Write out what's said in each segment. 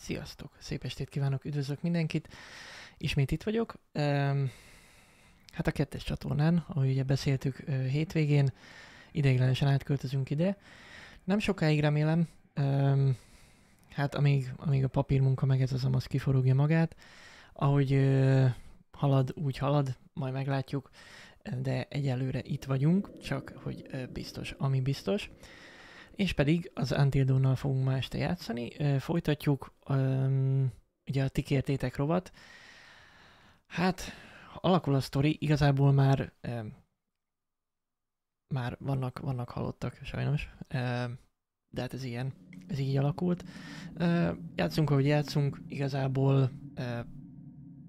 Sziasztok! Szép estét kívánok, üdvözlök mindenkit! Ismét itt vagyok. Hát a kettes csatornán, ahogy ugye beszéltük hétvégén, ideiglenesen átköltözünk ide. Nem sokáig remélem, hát amíg, amíg a papírmunka meg ez az amaz kiforogja magát, ahogy halad, úgy halad, majd meglátjuk, de egyelőre itt vagyunk, csak hogy biztos, ami biztos. És pedig az Until Dawn-nal fogunk ma este játszani. Folytatjuk um, ugye a ti kértétek rovat. Hát, alakul a sztori, igazából már um, már vannak, vannak halottak, sajnos. Um, de hát ez ilyen, ez így alakult. Uh, játszunk, ahogy játszunk, igazából uh,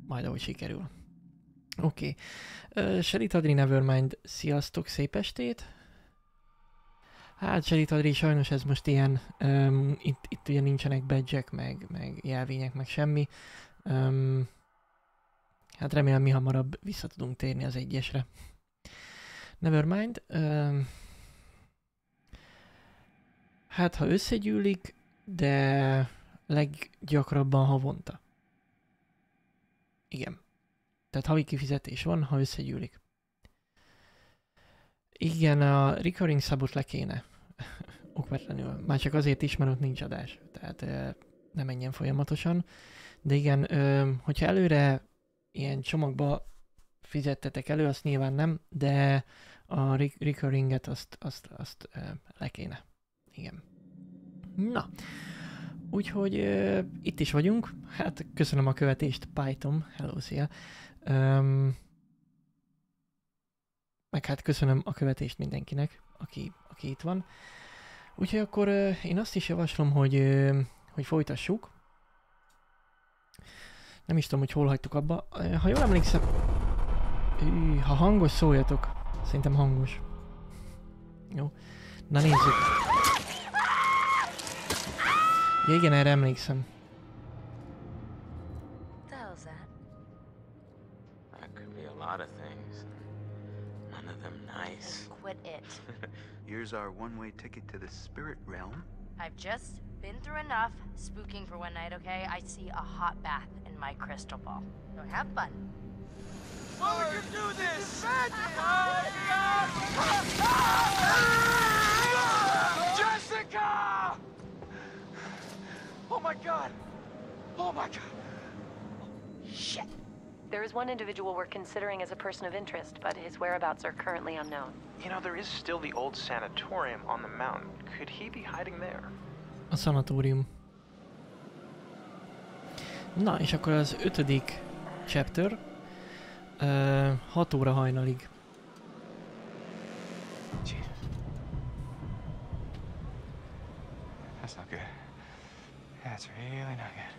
majd ahogy sikerül. Oké. Okay. Uh, Sherit Adri Nevermind, sziasztok, szép estét! Hát Sherit Adri, sajnos ez most ilyen, um, itt, itt ugye nincsenek badge meg, meg jelvények, meg semmi. Um, hát remélem mi hamarabb vissza tudunk térni az egyesre. Nevermind. Um, hát ha összegyűlik, de leggyakrabban havonta. Igen. Tehát havi kifizetés van, ha összegyűlik. Igen, a recurring szabot le kéne. Okvetlenül. Már csak azért is, mert ott nincs adás. Tehát ne menjen folyamatosan. De igen, hogyha előre ilyen csomagba fizettetek elő, azt nyilván nem, de a recurringet azt, azt, azt le kéne. Igen. Na, úgyhogy itt is vagyunk. Hát köszönöm a követést, Python. Hello, szia. Meg hát köszönöm a követést mindenkinek, aki, aki itt van. Úgyhogy akkor én azt is javaslom, hogy, hogy folytassuk. Nem is tudom, hogy hol hagytuk abba. Ha jól emlékszem... Ha hangos, szóljatok. Szerintem hangos. Jó. Na nézzük. Ja, igen, erre emlékszem. Here's our one-way ticket to the spirit realm. I've just been through enough spooking for one night, okay? I see a hot bath in my crystal ball. So have fun. Oh, we can do this! Jessica! Oh my god! Oh my god! Oh, shit! There is one individual we're considering as a person of interest, but his whereabouts are currently unknown. You know, there is still the old sanatorium on the mountain. Could he be hiding there? A szanatórium. Na, és akkor az ötödik chapter. Uh, 6 óra hajnalig. That's not good. That's really not good.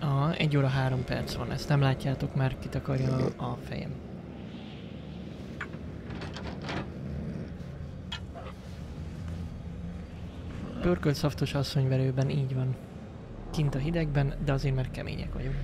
Aha, egy óra három perc van, ezt nem látjátok, már kitakarja a, a fejem. Pörkölt szaftos asszonyverőben így van. Kint a hidegben, de azért mert kemények vagyunk.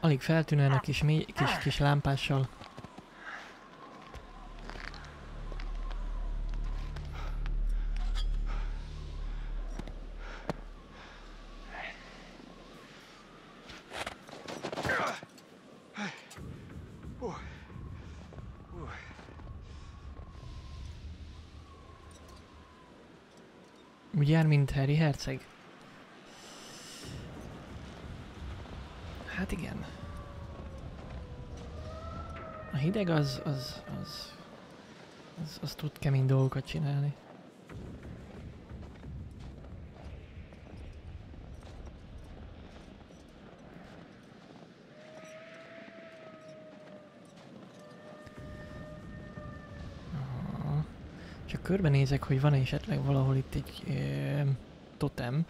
Alig feltűnően a kis, mély, kis, kis lámpással. Úgy jár, mint Harry Herceg? Hát igen. A hideg az, az, az, az, az tud kemény dolgokat csinálni. Csak körbenézek, hogy van-e esetleg valahol itt egy ö, totem.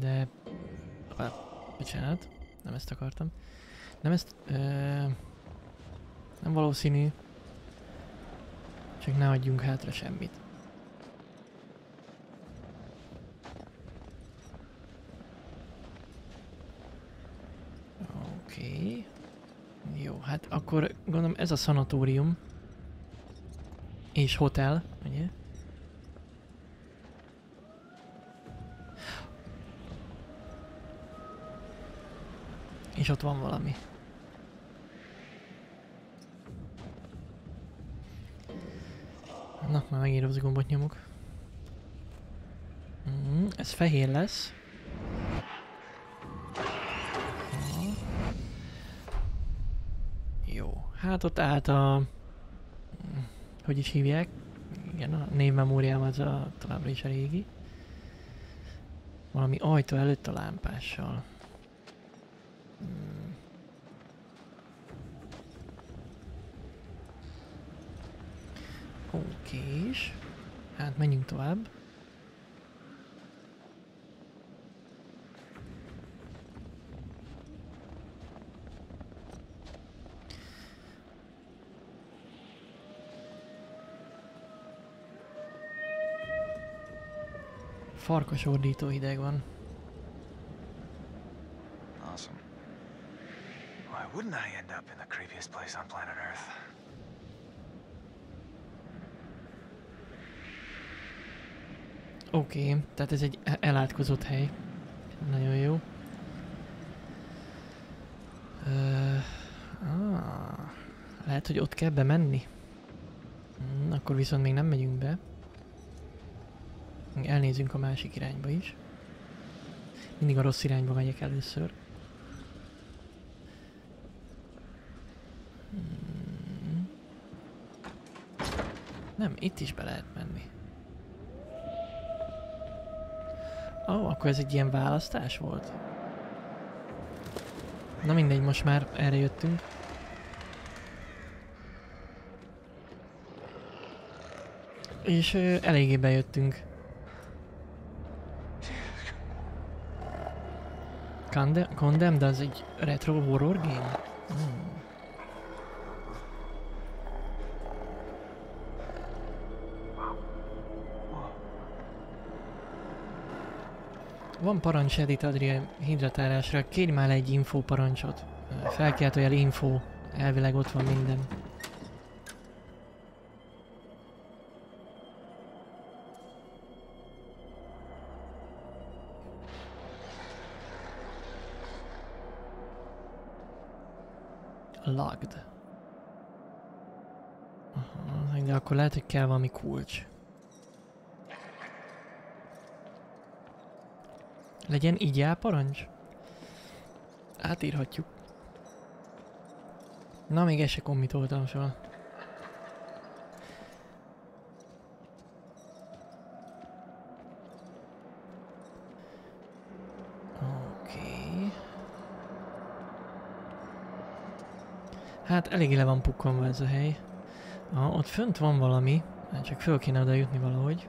De... Bocsánat. nem ezt akartam. Nem ezt... Ö, nem valószínű. Csak ne adjunk hátra semmit. Oké. Okay. Jó, hát akkor gondolom ez a szanatórium. És hotel, ugye? És ott van valami. Na, már megint rossz gombot nyomok. Mm, ez fehér lesz. Jó, hát ott állt a... Hogy is hívják? Igen, a névmemóriám az a, továbbra is a régi. Valami ajtó előtt a lámpással. Mm. Okés. Hát menjünk tovább. Farkas ordító hideg van. Awesome. Why wouldn't I end up in the creepiest place on planet Earth? Oké, okay, tehát ez egy e- elátkozott hely. Nagyon jó. Uh, ah, lehet, hogy ott kell bemenni. Hmm, akkor viszont még nem megyünk be. Elnézünk a másik irányba is. Mindig a rossz irányba megyek először. Hmm. Nem, itt is be lehet menni. Ó, akkor ez egy ilyen választás volt? Na mindegy, most már erre jöttünk. És ö, eléggé bejöttünk. Conde- Condemned az egy retro horror game? Hmm. Van parancs Edith Adria hidratálásra, kérj már egy info parancsot. Felkiáltójel info, elvileg ott van minden. Logged. Aha, de akkor lehet, hogy kell valami kulcs. Legyen így parancs? Átírhatjuk. Na, még ezt se kommitoltam soha. Oké. Hát eléggé le van pukkanva ez a hely. Ah, ott fönt van valami, hát csak föl kéne oda jutni valahogy.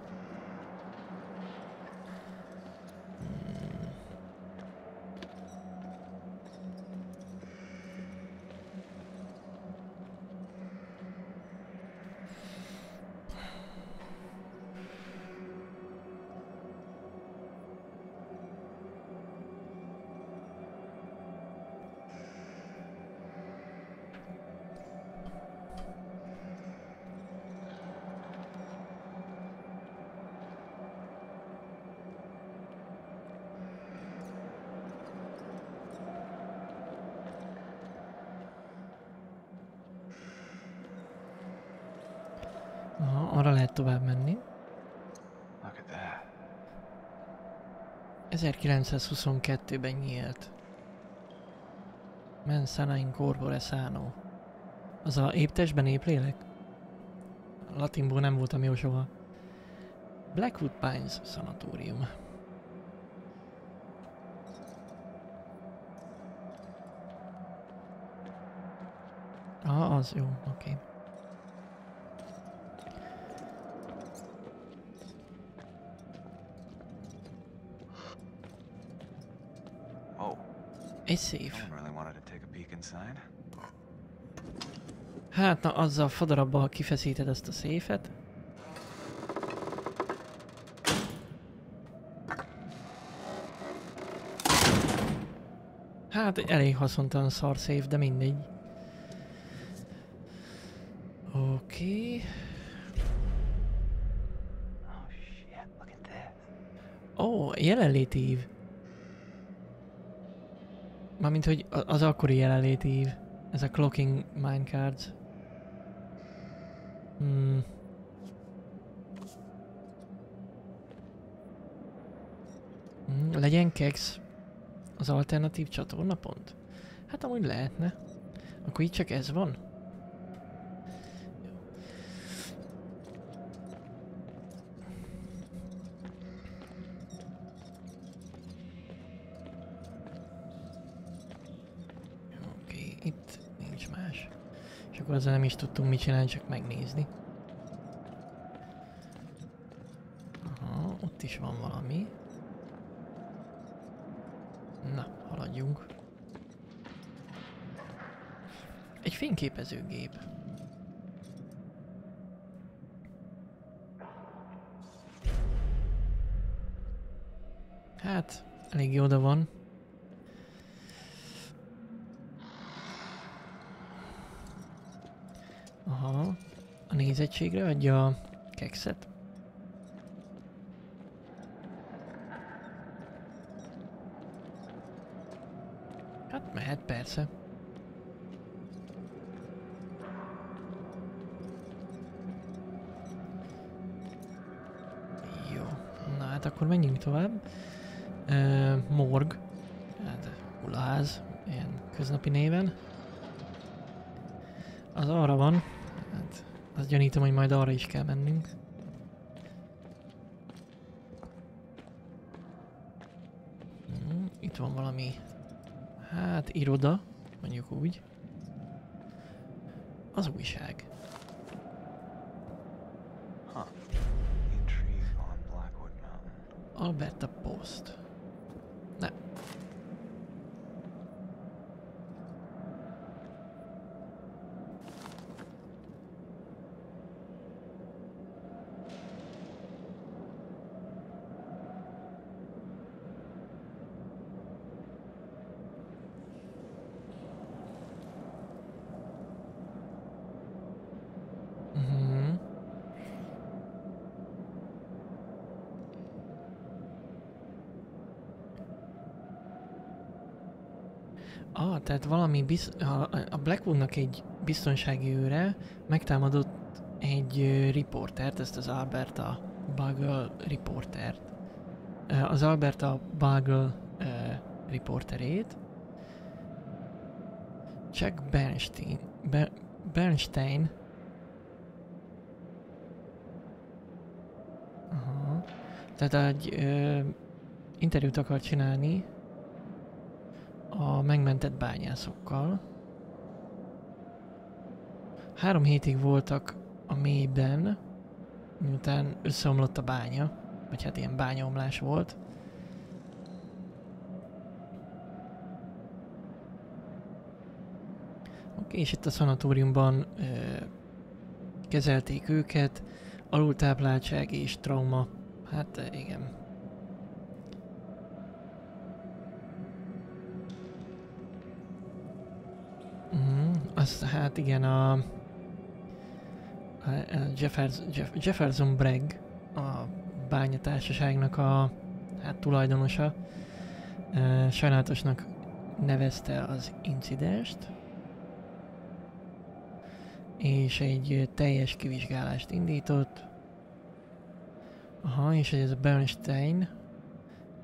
1922-ben nyílt. Mensana in corpore sano. Az a éptestben éplélek? Latinból nem voltam jó soha. Blackwood Pines szanatórium. Ah, az jó, oké. Okay. Peek inside. Hát na, azzal fadarabbal kifeszíted ezt a széfet. Hát elég haszontalan szar szép, de mindegy. Oké. Okay. Oh jelenléti ív. Mármint, hogy az akkori jelenléti ív. Ez a clocking minecards. Hmm. Hmm, legyen kex az alternatív csatornapont? Hát amúgy lehetne. Akkor így csak ez van? Ezzel nem is tudtunk mit csinálni, csak megnézni. Aha, ott is van valami. Na, haladjunk. Egy fényképezőgép. Hát, elég oda van. Aha, a nézettségre adja a kekszet. Hát mehet persze. Jó, na hát akkor menjünk tovább. Uh, morg, hát ulaház, ilyen köznapi néven. Az arra van, azt gyanítom, hogy majd arra is kell mennünk. Hmm, itt van valami, hát iroda, mondjuk úgy. Az újság. Alberta Post. Ne. Mhm. Ah, tehát valami biz- a, a Blackwoodnak egy biztonsági őre megtámadott egy riportert, ezt az Alberta Bugle riportert. Az Alberta Bugle ö, riporterét. Chuck Bernstein. Be- Bernstein. Aha. Tehát egy ö, interjút akar csinálni a megmentett bányászokkal. Három hétig voltak a mélyben, miután összeomlott a bánya, vagy hát ilyen bányaomlás volt. Oké, és itt a szanatóriumban ö, kezelték őket, alultápláltság és trauma. Hát igen, hát igen, a, a Jeffers, Jeff, Jefferson Bragg, a bányatársaságnak a hát tulajdonosa, sajnálatosnak nevezte az incidenst, és egy teljes kivizsgálást indított. Aha, és ez a Bernstein,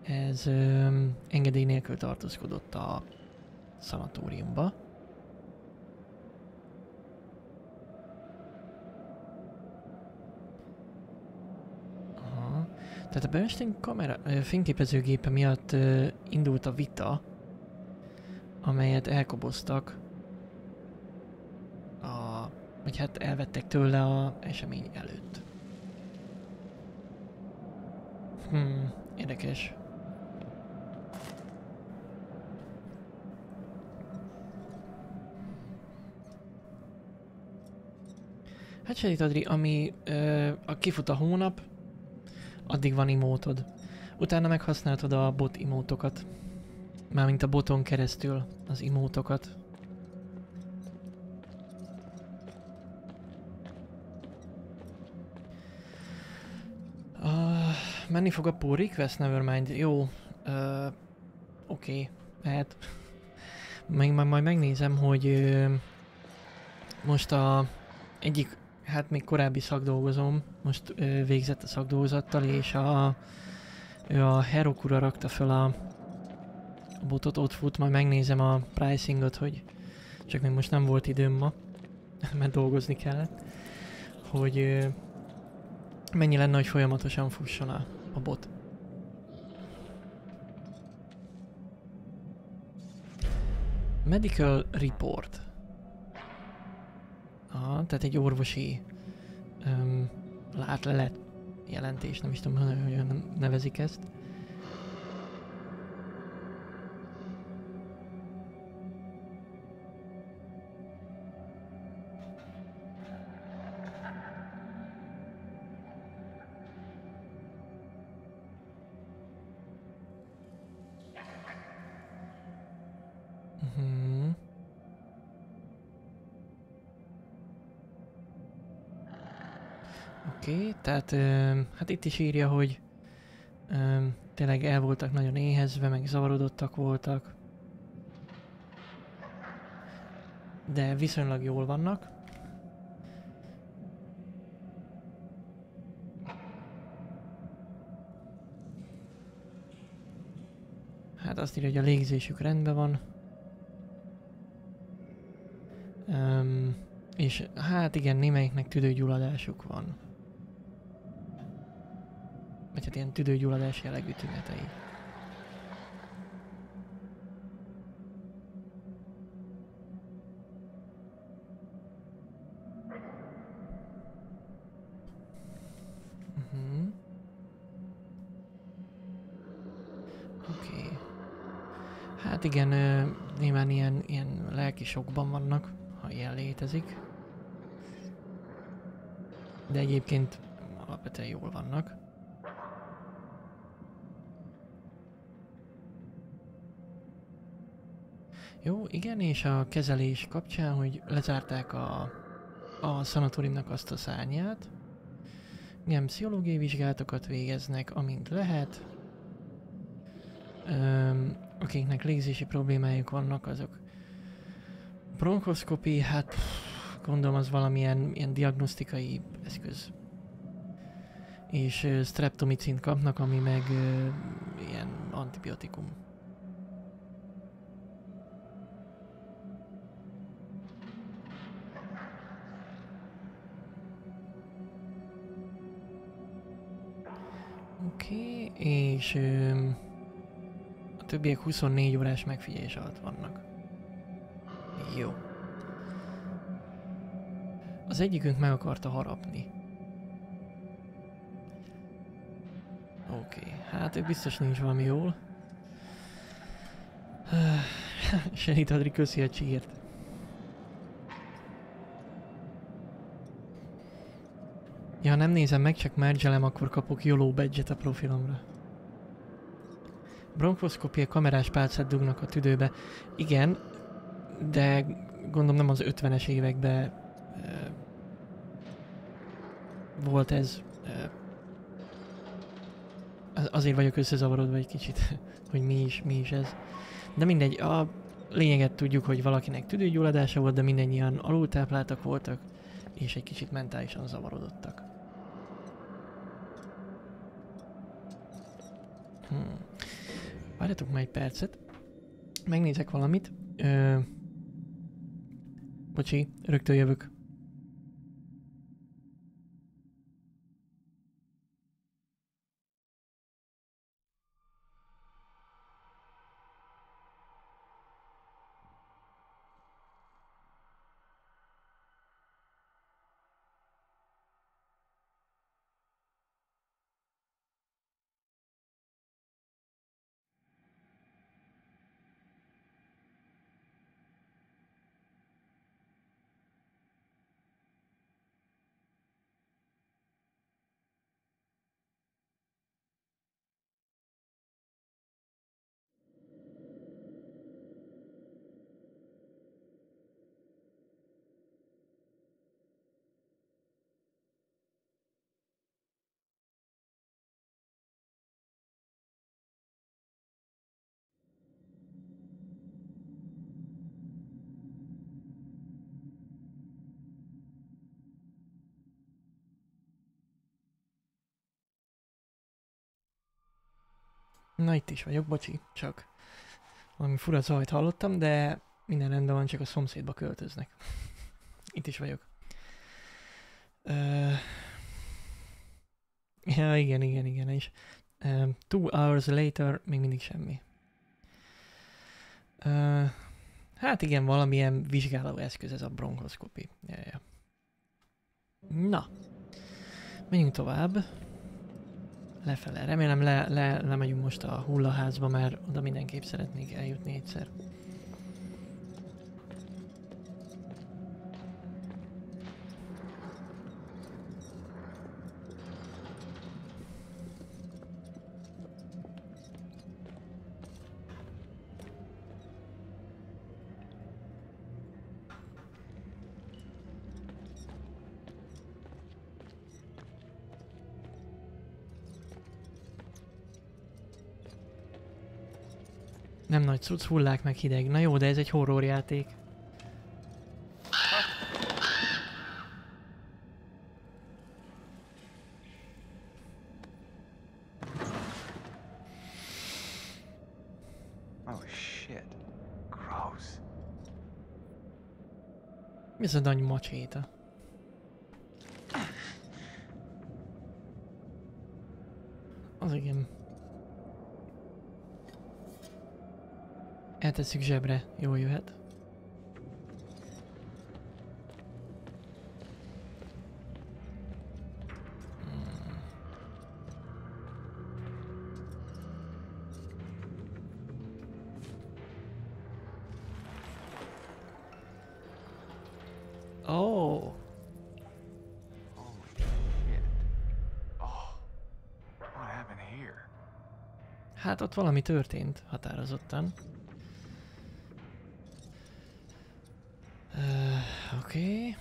ez ö, engedély nélkül tartózkodott a szanatóriumba. Tehát a Bernstein kamera, fényképezőgépe miatt indult a vita, amelyet elkoboztak a, vagy hát elvettek tőle a esemény előtt. Hmm, érdekes. Hát Serit Adri, ami ö, a kifut a hónap, addig van imótod. Utána meghasználtad a bot imótokat. Mármint a boton keresztül az imótokat. Uh, menni fog a pull request, nevermind. Jó. Uh, Oké. Okay. Mehet. Meg, majd, majd megnézem, hogy uh, most a egyik, hát még korábbi szakdolgozom, most ö, végzett a szakdolgozattal, és a, ő a Herokura rakta fel a, a botot, ott fut, majd megnézem a pricingot, hogy csak még most nem volt időm ma, mert dolgozni kellett, hogy ö, mennyi lenne, hogy folyamatosan fusson a, a bot. Medical report. Aha, tehát egy orvosi um, látlelet jelentés, nem is tudom, hogy nevezik ezt. Tehát hát itt is írja, hogy tényleg el voltak nagyon éhezve, meg zavarodottak voltak. De viszonylag jól vannak. Hát azt írja, hogy a légzésük rendben van. Um, és hát igen, némelyiknek tüdőgyulladásuk van. Vagy hát ilyen tüdőgyulladás jellegű tünetei. Mhm. Hát igen, nyilván ilyen, ilyen lelki sokban vannak, ha ilyen létezik. De egyébként alapvetően jól vannak. Igen, és a kezelés kapcsán, hogy lezárták a, a szanatóriumnak azt a szárnyát. Igen, pszichológiai vizsgálatokat végeznek, amint lehet. Öm, akiknek légzési problémájuk vannak, azok bronkoszkopi, hát pff, gondolom az valamilyen ilyen diagnosztikai eszköz. És streptomicint kapnak, ami meg ö, ilyen antibiotikum. És a többiek 24 órás megfigyelés alatt vannak. Jó. Az egyikünk meg akarta harapni. Oké, okay. hát ő biztos nincs valami jól. Senit Adri, köszi a csírt. Ja, ha nem nézem meg, csak mergelem, akkor kapok YOLO badge a profilomra. Bronkoszkópia kamerás pálcát dugnak a tüdőbe. Igen, de gondolom nem az 50-es években uh, volt ez. Uh, azért vagyok összezavarodva egy kicsit, hogy mi is, mi is ez. De mindegy, a lényeget tudjuk, hogy valakinek tüdőgyulladása volt, de mindannyian alultápláltak voltak, és egy kicsit mentálisan zavarodottak. Hmm. Várjatok már egy percet. Megnézek valamit. Ö... Bocsi, rögtön jövök. Na itt is vagyok, bocsi, csak valami fura zajt hallottam, de minden rendben van, csak a szomszédba költöznek. itt is vagyok. Uh, ja, igen, igen, igen, és um, two hours later még mindig semmi. Uh, hát igen, valamilyen vizsgáló eszköz ez a bronchoszkopi. Ja, ja. Na, menjünk tovább. Lefele. Remélem le, le, lemegyünk most a hullaházba, mert oda mindenképp szeretnék eljutni egyszer. Cucc, hullák meg hideg. Na jó, de ez egy horrorjáték. Oh. Mi ez a nagy macséta? Az igen. Eltesszük zsebre, jól jöhet. Oh, Holy shit. Oh. What happened here? hát ott valami történt határozottan. Uh, Oké. Okay.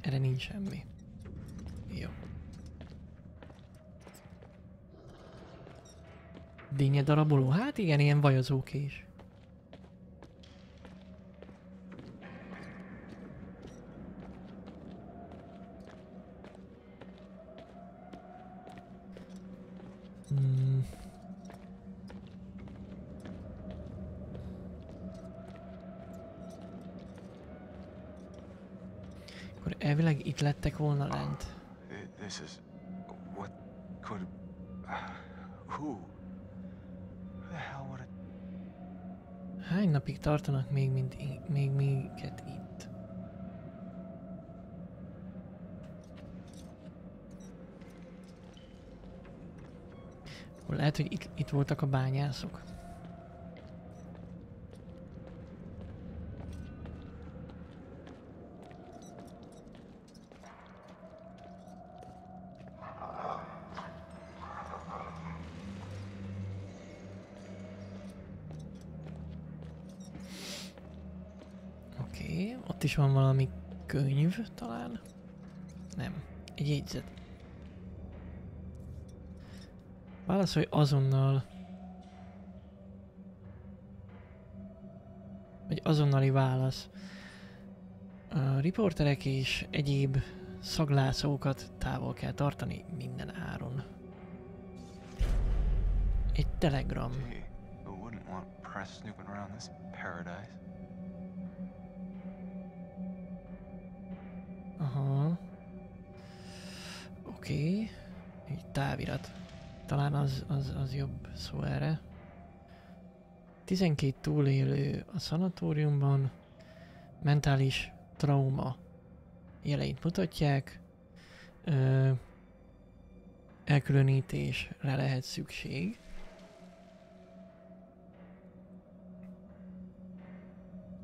Erre nincs semmi. Jó. Dinnye daraboló? Hát igen, ilyen vajazók is. Hmm. Akkor elvileg itt lettek volna lent. Th- This is. Hány napig tartanak még, mint még minket itt? Lehet, hogy itt, itt voltak a bányászok. Oké, okay, ott is van valami könyv talán? Nem, egy jegyzet. Válaszolj azonnal. Vagy azonnali válasz. A riporterek és egyéb szaglászókat távol kell tartani minden áron. Egy telegram. Gee, who wouldn't want press snooping around this paradise? Oké. Okay. Egy távirat. Talán az, az, az jobb szó erre. 12 túlélő a szanatóriumban. Mentális trauma jeleit mutatják. Ö, elkülönítésre lehet szükség.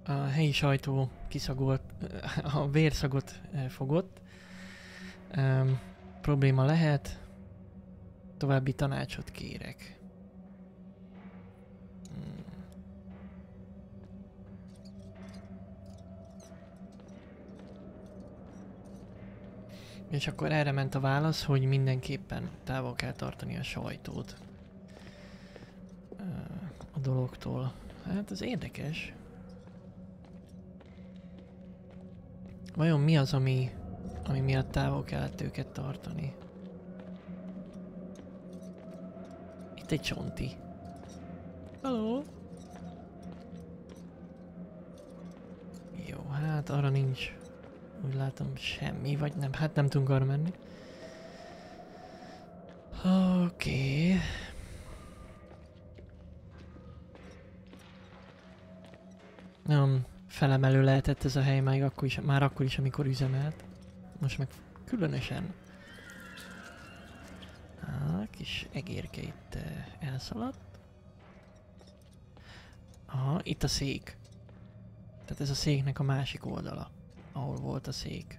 A helyi sajtó kiszagolt, a vérszagot fogott. Probléma lehet, további tanácsot kérek. Hmm. És akkor erre ment a válasz, hogy mindenképpen távol kell tartani a sajtót a dologtól. Hát ez érdekes. Vajon mi az, ami, ami miatt távol kellett őket tartani? Itt egy csonti. Hello? Jó, hát arra nincs. Úgy látom semmi, vagy nem. Hát nem tudunk arra menni. Oké. Okay. Nagyon felemelő lehetett ez a hely már akkor is, már akkor is, amikor üzemelt. Most meg különösen. A kis egérke itt uh, elszaladt. Aha, itt a szék. Tehát ez a széknek a másik oldala, ahol volt a szék.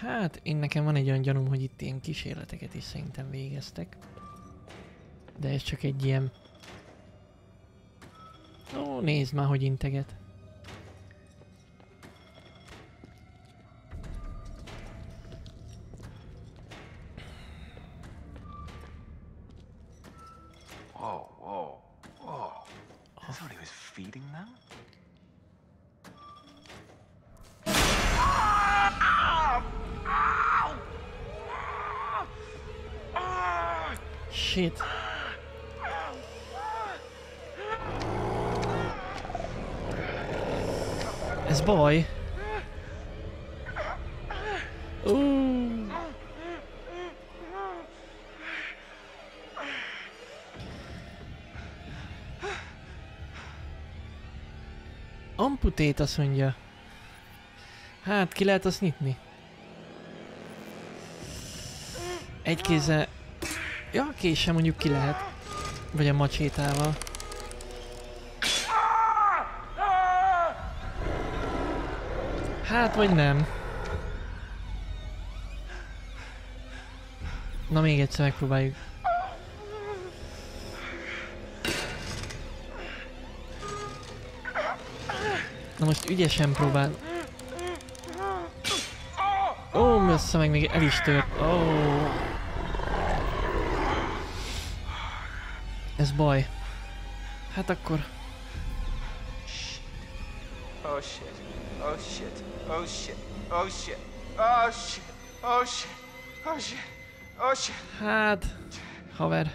Hát, én nekem van egy olyan gyanúm, hogy itt ilyen kísérleteket is szerintem végeztek. De ez csak egy ilyen... Ó, nézd már, hogy integet. Amputét azt mondja. Hát ki lehet azt nyitni? Egy kézzel... Ja, késsel mondjuk ki lehet. Vagy a macsétával. Hát, vagy nem. Na még egyszer megpróbáljuk. Na most ügyesen próbál. Ó, messze meg még el is tört. Ó. Ez baj. Hát akkor... Oh shit. Oh shit. Oh shit. Oh shit. Oh shit. Oh shit. Oh shit. Oh shit. Hát... Haver.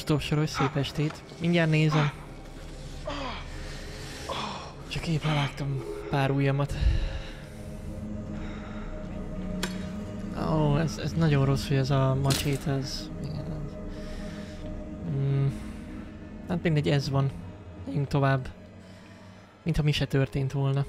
Soros, szép estét. Mindjárt nézem. Csak épp levágtam pár ujjamat. Ó, ez, ez nagyon rossz, hogy ez a macsét, ez... igen, ez- Mm, hát mindegy, ez van. Menjünk tovább. Mintha mi se történt volna.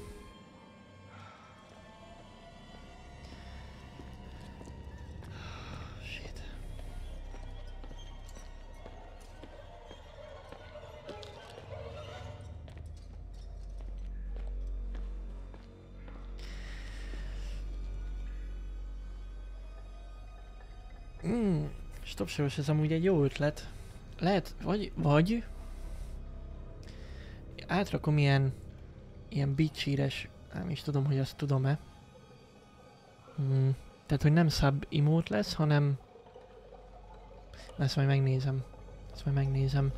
Soros, ez amúgy egy jó ötlet. Lehet, vagy, vagy átrakom ilyen, ilyen bicsíres, nem is tudom, hogy azt tudom-e. Mm, tehát, hogy nem sub emote lesz, hanem ezt majd megnézem. Ezt majd megnézem.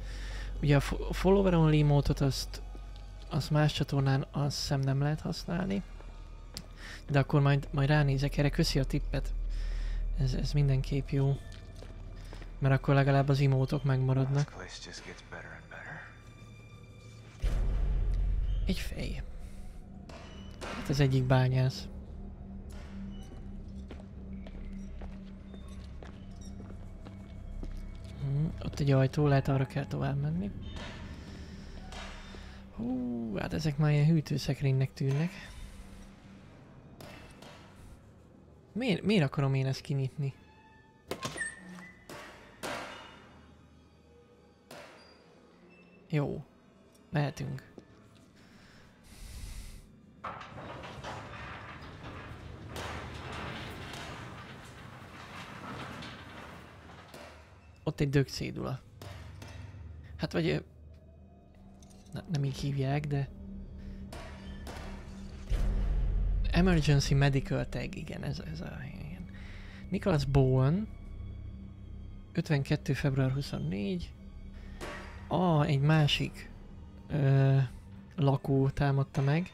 Ugye a fo- follower only emote azt, azt más csatornán azt hiszem nem lehet használni. De akkor majd, majd ránézek erre. Köszi a tippet. Ez, ez mindenképp jó. Mert akkor legalább az imótok megmaradnak. Egy fej. Hát az egyik bányász. Hm, ott egy ajtó, lehet arra kell tovább menni. Hú, hát ezek már ilyen hűtőszekrénynek tűnnek. Miért, miért akarom én ezt kinyitni? Jó. Mehetünk. Ott egy dög cédula. Hát vagy... Na, nem így hívják, de... Emergency Medical Tag, igen, ez, ez a... Igen. Nicholas Bowen, 52. február 24. Ah, egy másik ö, lakó támadta meg.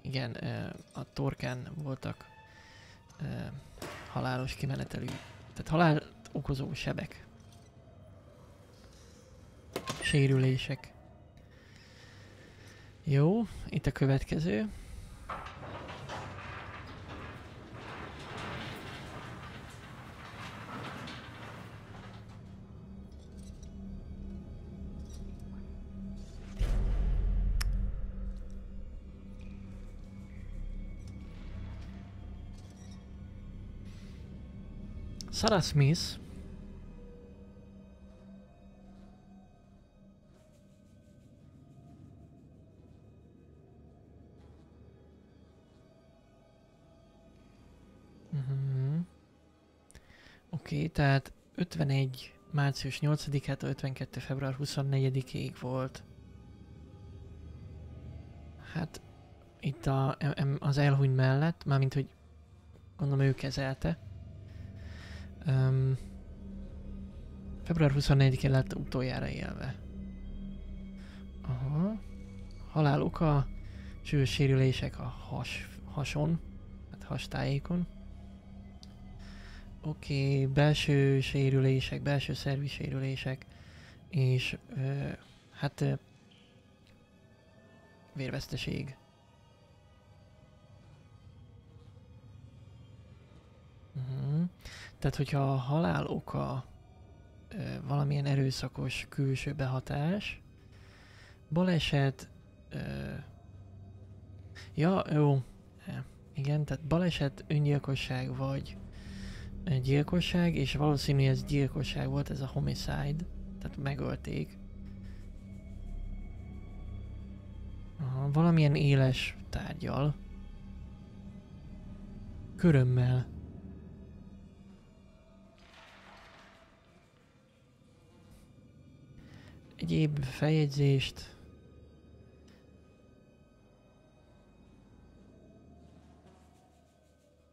Igen, ö, a torkán voltak ö, halálos kimenetelű, tehát halál okozó sebek. Sérülések. Jó, itt a következő. Sarah Smith. Mhm. Oké, okay, tehát 51. március 8-át, 52. február 24-ig volt. Hát itt a, az elhuny mellett, mármint hogy gondolom ő kezelte. Um, február 24-én lett utoljára élve. Aha. Halál oka, súlyos sérülések a has, hason, hát hastájékon. Oké, okay, belső sérülések, belső szervi sérülések, és ö, hát ö, vérveszteség. Tehát, hogyha a halál oka valamilyen erőszakos külső behatás, baleset, ja, jó, e, igen, tehát baleset, öngyilkosság vagy gyilkosság, és valószínű ez gyilkosság volt, ez a homicide, tehát megölték. Aha, valamilyen éles tárgyal. Körömmel. Egyéb feljegyzést.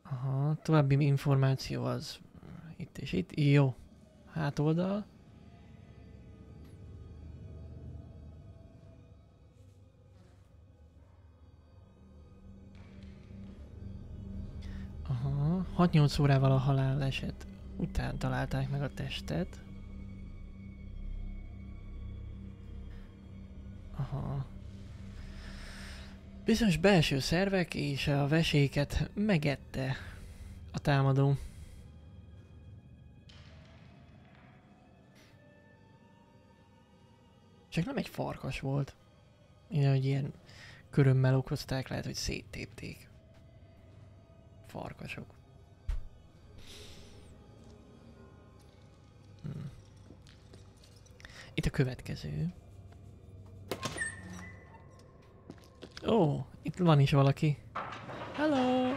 Aha, további információ az itt és itt. Jó. Hátoldal. Aha, 6-8 órával a haláleset után találták meg a testet. Aha. Bizonyos belső szervek és a veséket megette a támadó. Csak nem egy farkas volt. Ilyen, hogy ilyen körömmel okozták, lehet, hogy széttépték. Farkasok. Hmm. Itt a következő. Ó, itt van is valaki. Hello!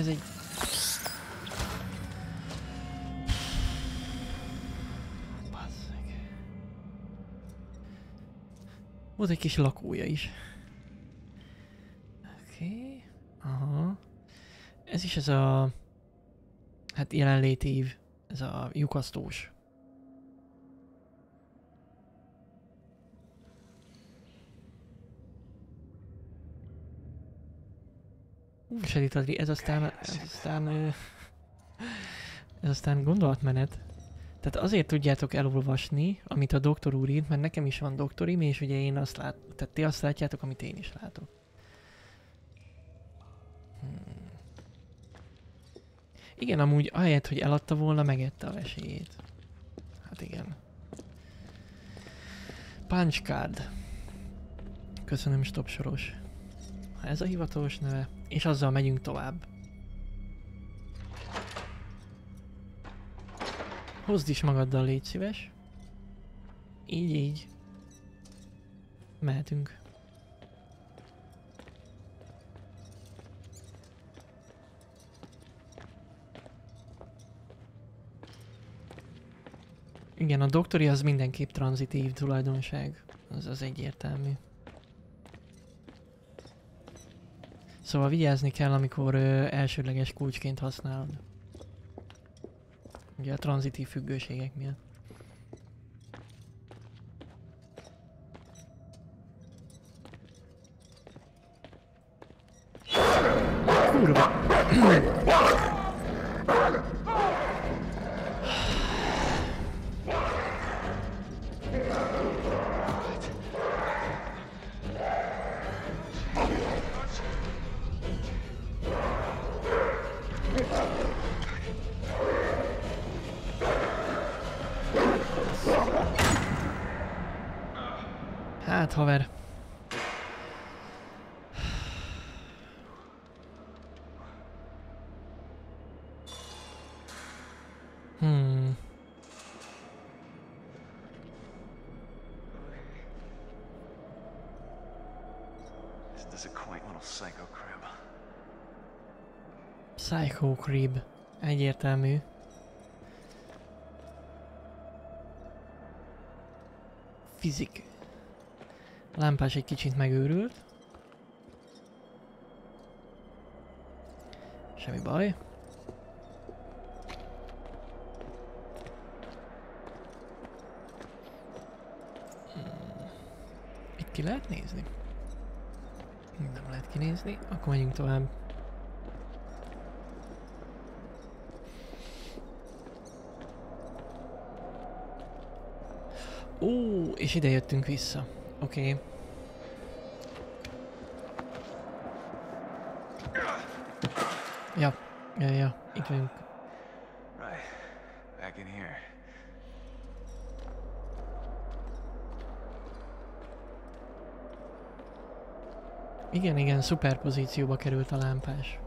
Ez egy... Basszeg. Volt egy kis lakója is. Oké. Okay. Aha. Ez is ez a... Hát jelenlétív. Ez a lyukasztós. Úristen, Adri, ez aztán, ez aztán, ez aztán gondolatmenet. Tehát azért tudjátok elolvasni, amit a doktor úr írt, mert nekem is van doktorim, és ugye én azt lát, tehát ti azt látjátok, amit én is látok. Igen, amúgy ahelyett, hogy eladta volna, megette a vesélyét. Hát igen. Punch card. Köszönöm, stop soros. Ha ez a hivatalos neve, és azzal megyünk tovább. Hozd is magaddal, légy szíves. Így, így. Mehetünk. Igen, a doktori az mindenképp tranzitív tulajdonság. Az az egyértelmű. Szóval vigyázni kell, amikor ö, elsődleges kulcsként használod. Ugye a tranzitív függőségek miatt. Kurva! Psycho Crib. Egyértelmű. Fizik. Lámpás egy kicsit megőrült. Semmi baj. Itt ki lehet nézni? Nem lehet kinézni, akkor menjünk tovább. Ó, és ide jöttünk vissza. Oké. Okay. Ja, ja, ja, itt vagyunk. Right. Back in here. Igen, igen, szuper pozícióba került a lámpás.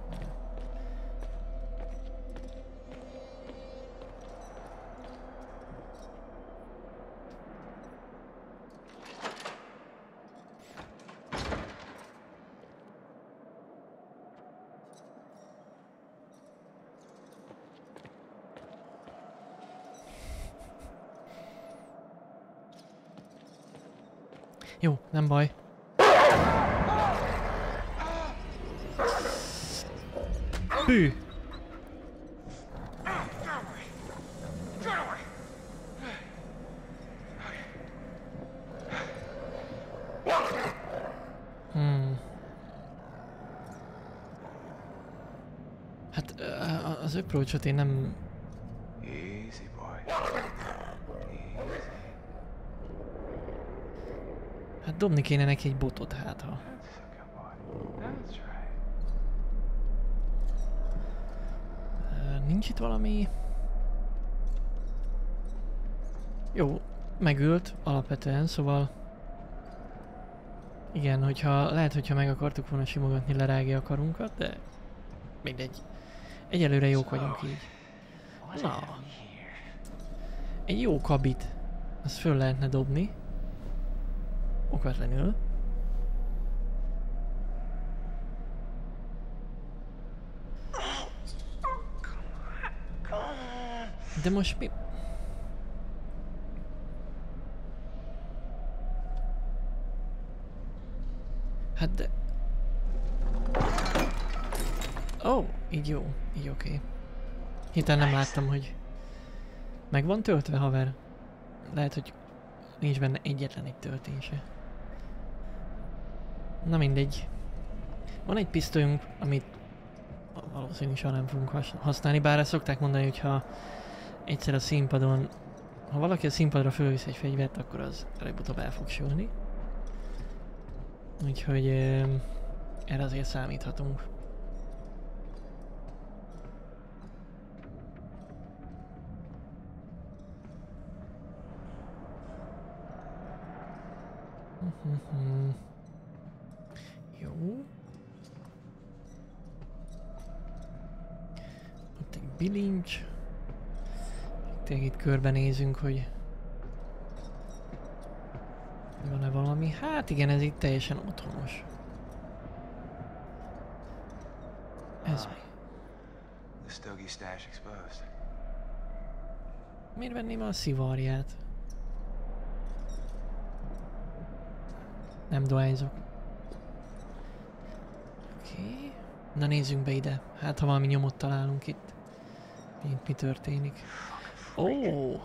Az approachot én nem... Easy, boy. Hát dobni kéne neki egy botot hát ha. Nincs itt valami... Jó, megült alapvetően, szóval... Igen, hogyha lehet, hogyha meg akartuk volna simogatni lerágja a karunkat, de mindegy. Egyelőre jók vagyunk így. Na, egy jó kabit, azt föl lehetne dobni. Okvetlenül. De most mi... Hát de... így jó. Így oké. Okay. Hirtelen nem láttam, hogy... Meg van töltve, haver? Lehet, hogy nincs benne egyetlen egy töltése. Na mindegy. Van egy pisztolyunk, amit valószínűleg soha nem fogunk has- használni, bár ezt szokták mondani, hogy ha egyszer a színpadon, ha valaki a színpadra fölvisz egy fegyvert, akkor az előbb-utóbb el fog sülni. Úgyhogy erre azért számíthatunk. Jó. Ott egy bilincs. Tényleg itt körbenézünk, hogy van-e valami. Hát igen, ez itt teljesen otthonos. Ez mi? Stash exposed. Miért venném a szivarját? Nem dohányzok. Oké. Okay. Na nézzünk be ide. Hát ha valami nyomot találunk itt. Mi, mi történik? Ó! Oh.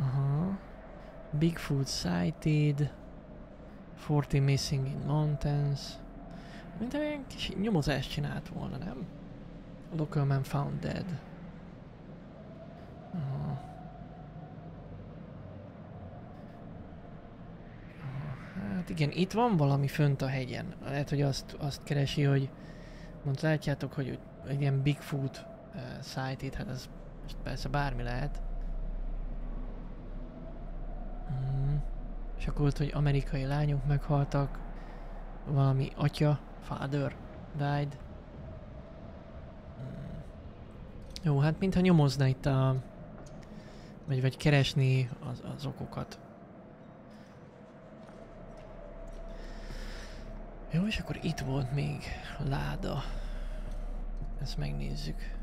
Aha. Bigfoot sighted. 40 missing in mountains. Mint olyan kis nyomozást csinált volna, nem? Local man found dead. Aha. Hát igen, itt van valami fönt a hegyen. Lehet, hogy azt, azt keresi, hogy mondta, látjátok, hogy egy ilyen Bigfoot uh, site hát az most persze bármi lehet. Mm. És akkor volt, hogy amerikai lányok meghaltak, valami atya, father died. Mm. Jó, hát mintha nyomozna itt a... Vagy, vagy keresni az, az okokat. Jó, és akkor itt volt még a láda. Ezt megnézzük.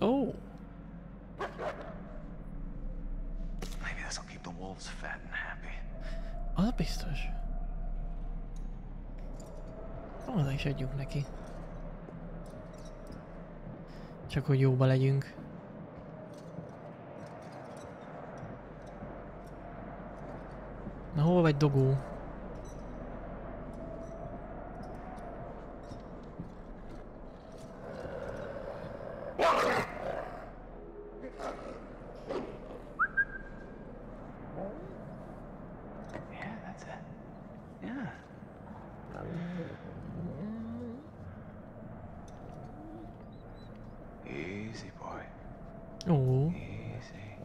Ó, oh, az biztos. Oda is adjuk neki. Csak hogy jóba legyünk. Hol vagy dogó? Yeah, that's it. Yeah. Easy, boy. Ó, Easy.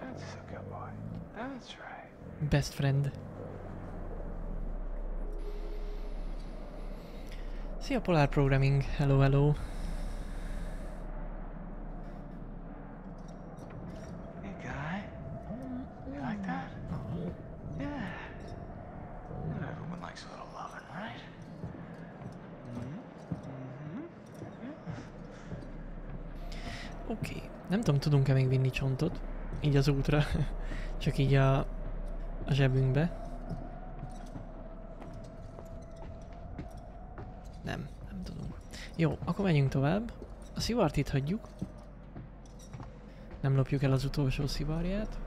That's a good boy. That's right. best friend. Szia Polar Programming, hello hello. Okay. nem tudom, tudunk-e még vinni csontot? Így az útra. Csak így a, a zsebünkbe. Nem, nem tudunk. Jó, akkor menjünk tovább. A szivart itt hagyjuk. Nem lopjuk el az utolsó szivarját.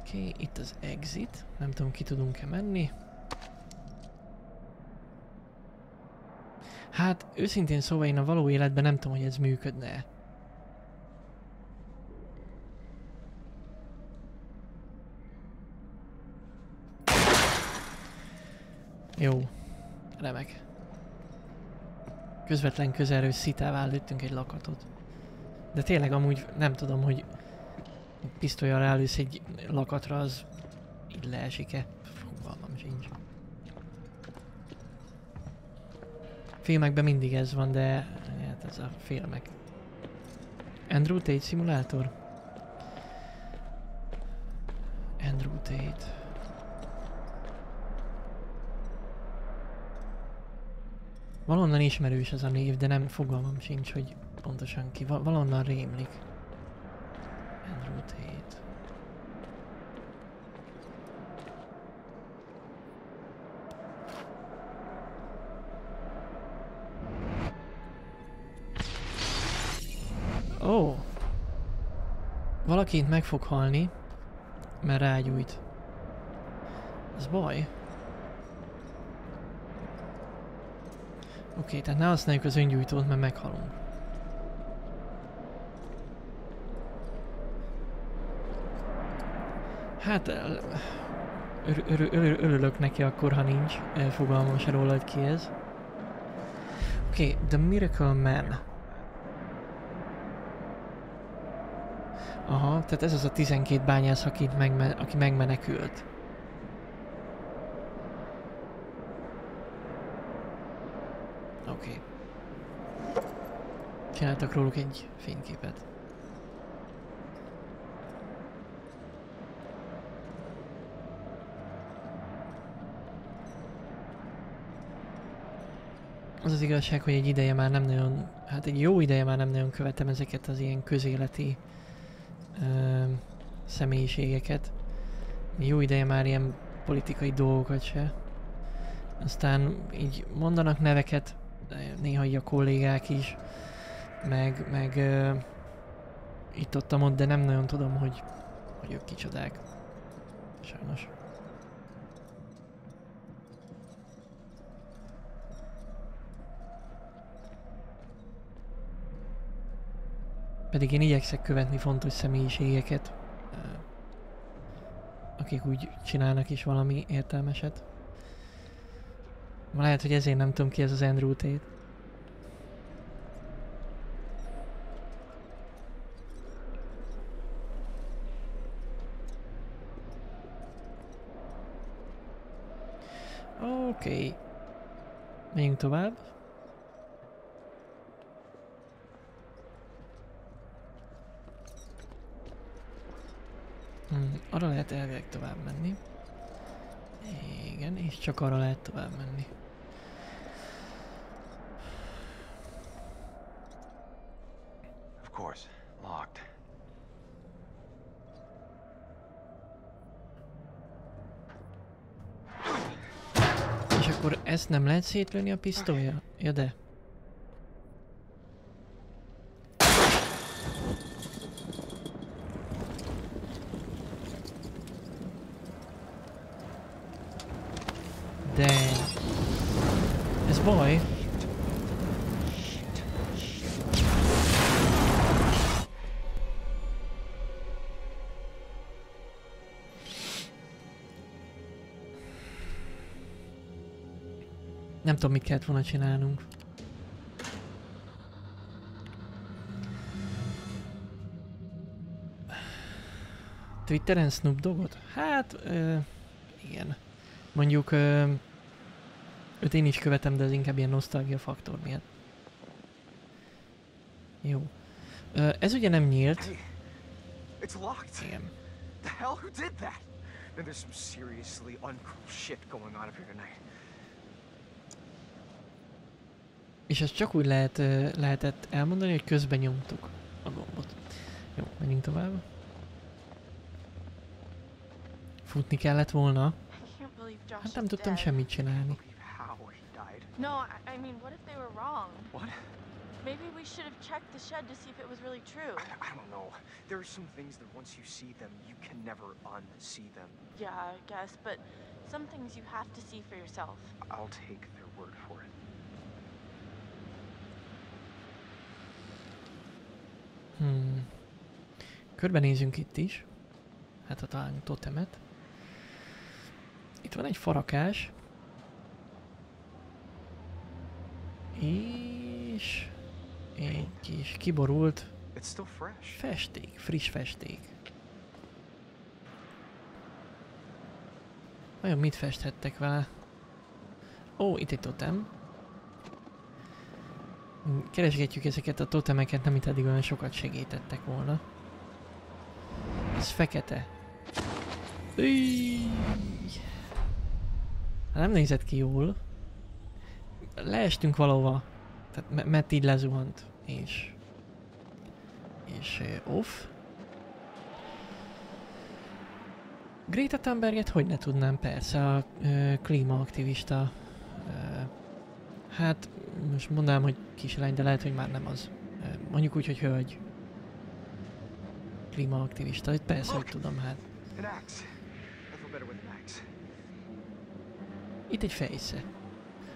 Oké, okay, itt az exit. Nem tudom, ki tudunk-e menni. Hát, őszintén szóval én a való életben nem tudom, hogy ez működne. Jó. Remek. Közvetlen közelről szitává lőttünk egy lakatot. De tényleg amúgy nem tudom, hogy pisztolyal rálősz egy lakatra, az így leesik-e. Fogalmam sincs. Filmekben mindig ez van, de hát ez a filmek. Andrew Tate szimulátor? Andrew Tate. Valonnan ismerős ez a név, de nem fogalmam sincs, hogy pontosan ki. Val- valonnan rémlik. Andrew Tate. Ó. Oh. Valakint meg fog halni, mert rágyújt. Ez baj. Oké, okay, tehát ne használjuk az öngyújtót, mert meghalunk. Hát ör- ör- ör- neki akkor, ha nincs. Fogalmam se róla, hogy ki ez. Oké, okay, The Miracle Man. Aha, tehát ez az a 12 bányász, aki, megme- aki megmenekült. Oké. Okay. Csináltak róluk egy fényképet. Az az igazság, hogy egy ideje már nem nagyon, hát egy jó ideje már nem nagyon követem ezeket az ilyen közéleti ö, személyiségeket. Jó ideje már ilyen politikai dolgokat se. Aztán így mondanak neveket, néha így a kollégák is, meg, meg ö, itt ott, ott, de nem nagyon tudom, hogy, hogy ők kicsodák. Sajnos. Pedig én igyekszek követni fontos személyiségeket, akik úgy csinálnak is valami értelmeset. Lehet, hogy ezért nem tudom ki ez az Andrew Tate. Oké. Okay. Menjünk tovább. Hmm, arra lehet elvileg tovább menni. Igen, és csak arra lehet tovább menni. Ezt nem lehet szétlőni a pisztolya? Ja de. Tudom, mit kellett volna csinálnunk. Twitteren Snoop Dogot? Hát, ö, igen. Mondjuk ö, őt én is követem, de ez inkább ilyen nosztalgia faktor miatt. Jó. Ö, ez ugye nem nyílt. Igen. The hell? Who did that? Then there's some seriously uncool shit going on up here tonight. És ezt csak úgy lehet, lehetett elmondani, hogy közben nyomtuk a gombot. Jó, menjünk tovább. Futni kellett volna. Hát nem tudtam semmit csinálni. No, I, mean, what if they were wrong? What? Maybe we should have checked the shed to see if it was really true. I, I don't know. There are some things that once you see them, you can never unsee them. Yeah, I guess, but some things you have to see for yourself. I'll take their word for it. Hmm. Körbenézünk itt is. Hát ha találunk totemet. Itt van egy farakás. És... Egy kis kiborult festék, friss festék. Vajon mit festhettek vele? Ó, itt egy totem. Keresgetjük ezeket a totemeket, nem itt eddig olyan sokat segítettek volna. Ez fekete. Üj! Nem nézett ki jól. Leestünk valahova. Tehát Matt így lezuhant. És... És off. Greta Thunberget hogy ne tudnám, persze, a ö, klímaaktivista. Ö, hát most mondanám, hogy kislány, de lehet, hogy már nem az. Ö, mondjuk úgy, hogy hölgy. Klímaaktivista, hogy persze, hogy tudom, hát. Itt egy fejsze.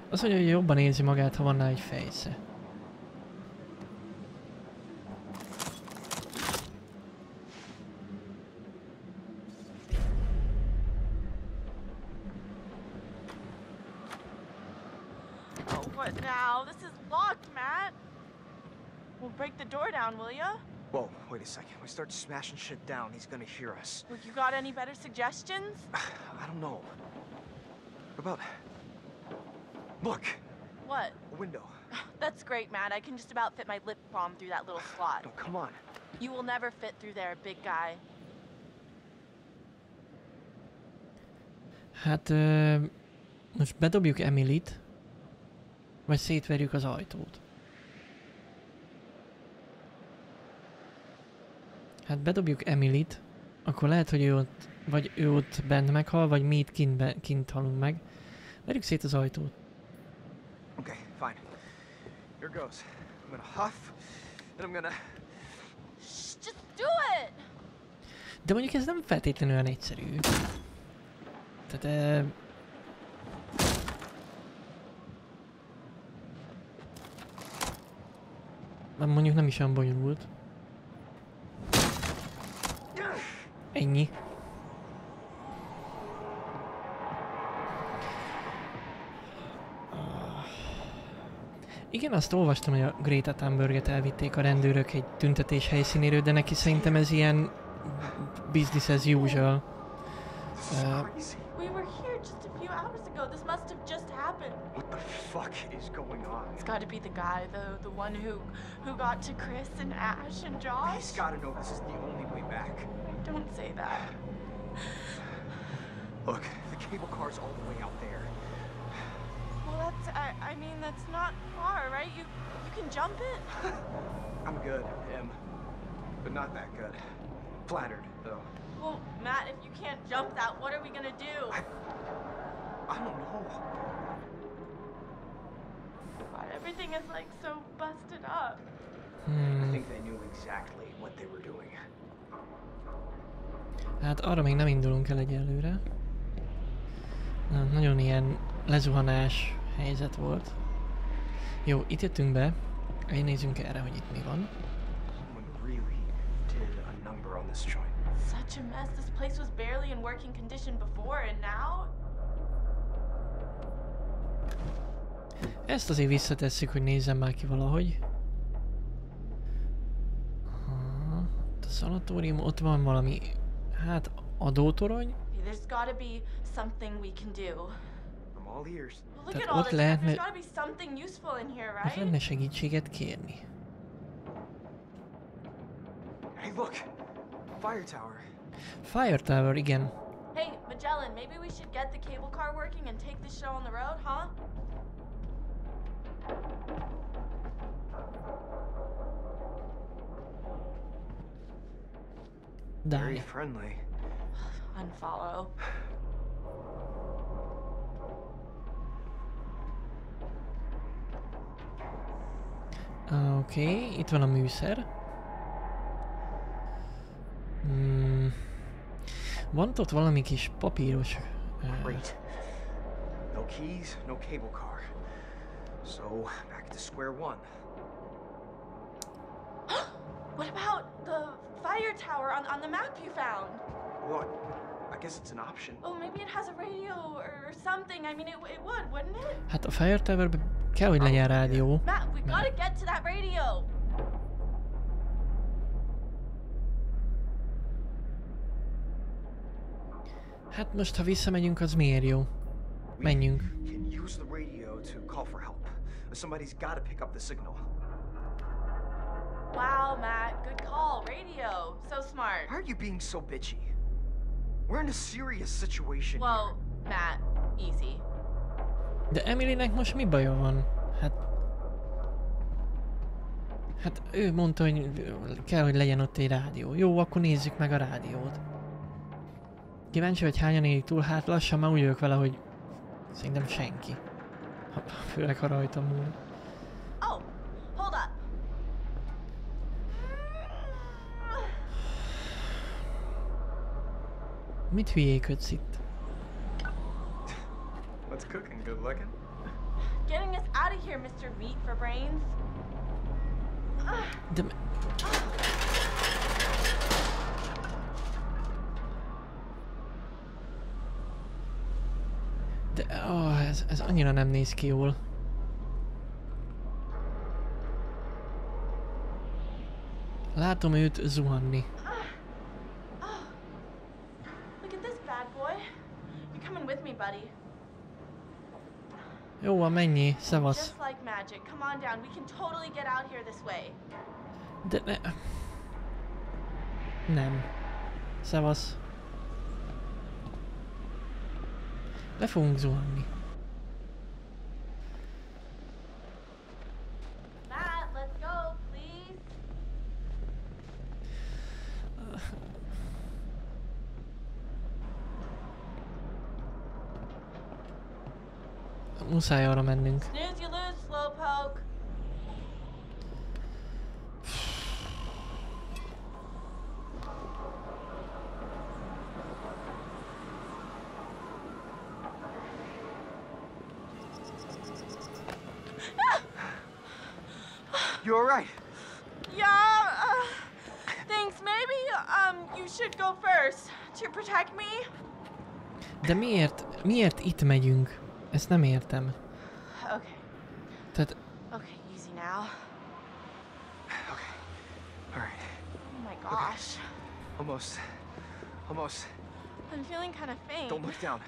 Azt mondja, hogy jobban érzi magát, ha van nála egy fejsze. Smashing shit down, he's gonna hear us. Well, you got any better suggestions? I don't know. What about. Look! What? A window. That's great, Matt. I can just about fit my lip balm through that little slot. No, come on. You will never fit through there, big guy. Hát ö, most bedobjuk Emilit, vagy szétverjük az ajtót. Hát bedobjuk Emilit, akkor lehet, hogy ő ott, vagy ő ott bent meghal, vagy mi itt kint, be, kint halunk meg. Verjük szét az ajtót. Okay, fine. Here goes. I'm gonna huff, and I'm gonna. Shh, just do it! De mondjuk ez nem feltétlenül olyan egyszerű. Tehát... Nem mondjuk nem is olyan bonyolult. Ennyi. Igen, azt olvastam, hogy a Greta Thunberget elvitték a rendőrök egy tüntetés helyszínéről, de neki szerintem ez ilyen business as usual. Uh, got to be the guy, the the one who who got to Chris and Ash and Josh. He's gotta know this is the only way back. Don't say that. Look, the cable car's all the way out there. Well, that's I, I mean that's not far, right? You you can jump it. I'm good, Em. But not that good. Flattered, though. Well, Matt, if you can't jump that, what are we gonna do? I, I don't know. God, everything is like so busted up. I Hmm. think they knew exactly what they were doing. Hát arra még nem indulunk el egyelőre. Nem, nagyon ilyen lezuhanás helyzet volt. Jó, itt jöttünk be. Én nézzünk erre, hogy itt mi van. Someone really did a number on this joint. Such a mess. This place was barely in working condition before, and now Ezt azért visszatesszük, hogy nézzem már ki valahogy. Ott a szanatórium, ott van valami, hát adótorony. There's got to be something we can do. I'm all ears. Well, look Tehát ott. There's lehetne- got to be something useful in here, right? lenne segítséget kérni. Hey, look! Fire tower. Fire Tower, igen. Hey, Magellan, maybe we should get the cable car working and take this show on the road, huh? Very Die. friendly. Unfollow. Oké, okay, itt van a műszer. Hmm. Van ott valami kis papíros... ö, Great. No keys, no cable car. So, back to square one. What about the fire tower on, on the map you found? Well, I guess it's an option. Oh, maybe it has a radio or something. I mean, it, it would, wouldn't it? Hát a Fire Towerben kell, hogy legyen rádió. Matt, we gotta get to that radio. Hát most, ha visszamegyünk, az miért jó? We Menjünk. Somebody's gotta pick up the signal. Wow, Matt, good call. Radio. So smart. Why are you being so bitchy? We're in a serious situation. Well, Matt, easy. De Emilynek most mi baja van? Hát... Hát ő mondta, hogy kell, hogy legyen ott egy rádió. Jó, akkor nézzük meg a rádiót. Kíváncsi, hogy hányan élik túl, hát lassan már úgy vele, hogy szerintem senki. Ha, főleg, ha rajtam múl. Oh, hold up. Mit hülyéködsz itt? What's cooking? Good looking? Getting us out of here, Mr. Meat for Brains. De... Ah. De, oh, ez, ez annyira nem néz ki jól. Látom őt zuhanni. Me, buddy. Jó, van, mennyi? Szevasz. De ne... Nem. Szevasz. Le fogunk zuhanni. Muszáj arra mennünk. Snooze, itt megyünk? Ezt nem értem. Okay, Tehát okay, easy now. Okay. Alright. Oh my gosh. Almost. Almost. I'm feeling kind of faint. Don't look down.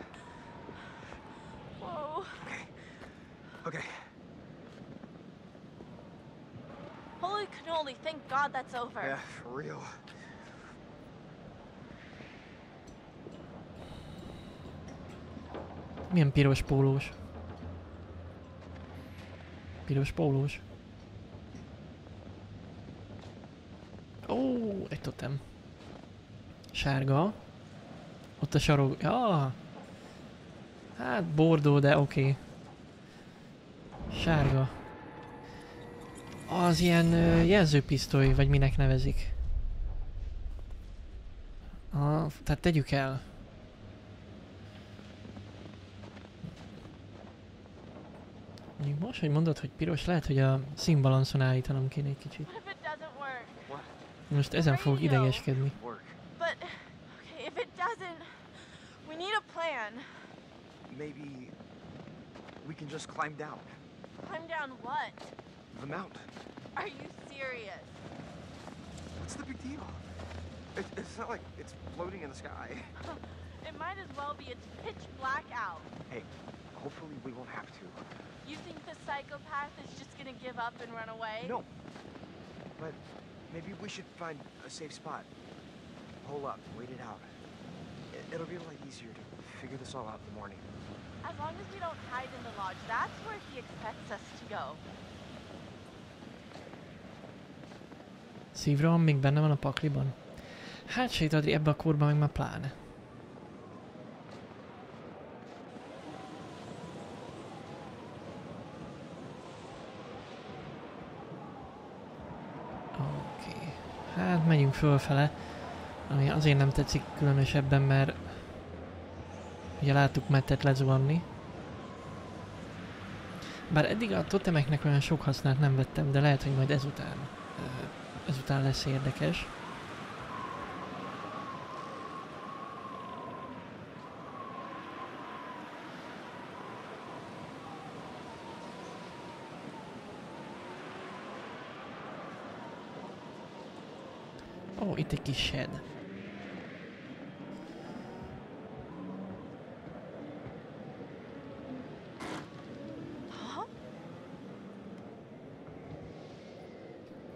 Whoa. Okay. Okay. Holy cannoli, thank God that's over. Yeah, for real. Milyen piros pólós? Piros pólós. Ó, egy totem. Sárga. Ott a sarok... Ja. Hát bordó, de oké. Okay. Sárga. Az ilyen ö, jelzőpisztoly, vagy minek nevezik. Ah, tehát tegyük el. Mondjuk most, hogy mondod, hogy piros, lehet, hogy a színbalanszon állítanom kéne egy kicsit. What if it doesn't work? What? Most ezen fogok Radio. idegeskedni. Work. But, okay, if it doesn't, we need a plan. Maybe we can just climb down Climb down what? the mountain. Are you serious? What's the big deal? It, it's not like it's floating in the sky. It might as well be. It's pitch black out. Hey, hopefully we won't have to. You think the psychopath is just gonna give up and run away? No. But maybe we should find a safe spot. Hole up, wait it out. It, it'll be a lot easier to figure this all out in the morning. As long as we don't hide in the lodge, that's where he expects us to go. Szívroham még benne van a pakliban? Hát sét Adri, ebbe a korban meg már pláne. Hát megyünk fölfele. Ami azért nem tetszik különösebben, mert ugye láttuk Mettet lezuhanni. Bár eddig a totemeknek olyan sok hasznát nem vettem, de lehet, hogy majd ezután, ezután lesz érdekes. Egy kis. Huh?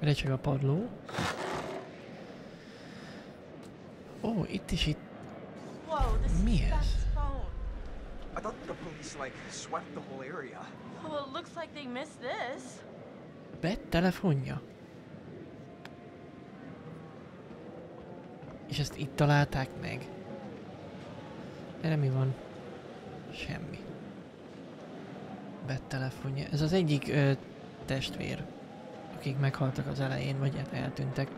Recseg a padló. Ó, itt is itt. Mi ez? I thought the police, like, swept the whole area. Well, it looks like they missed this. Bet telefonja. És ezt itt találták meg. Erre mi van? Semmi. Bet telefonja. Ez az egyik ö, testvér, akik meghaltak az elején, vagy hát eltűntek.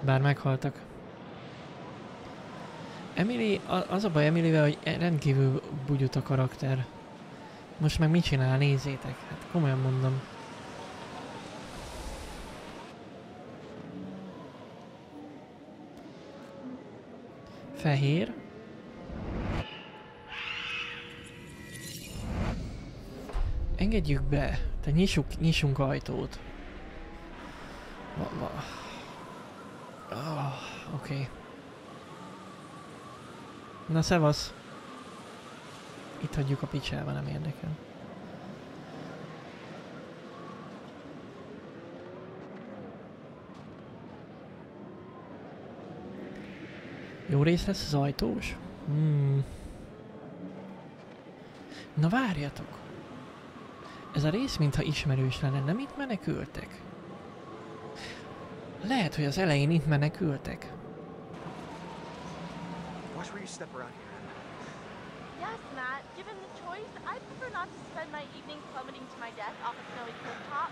Bár meghaltak. Emily, az a baj Emilyvel, hogy e- rendkívül bugyut a karakter. Most meg mit csinál, nézzétek. Hát komolyan mondom. Fehér. Engedjük be. Te nyissuk, nyissunk ajtót. Oh, Oké. Okay. Na szevasz. Itt hagyjuk a picsába, nem érdekel. Jó rész lesz az ajtós? Hmm. Na várjatok! Ez a rész mintha ismerős lenne, nem itt menekültek? Lehet, hogy az elején itt menekültek. Watch where you step around here. Yes, Matt. Given the choice, I'd prefer not to spend my evenings plummeting to my death off a snowy clifftop.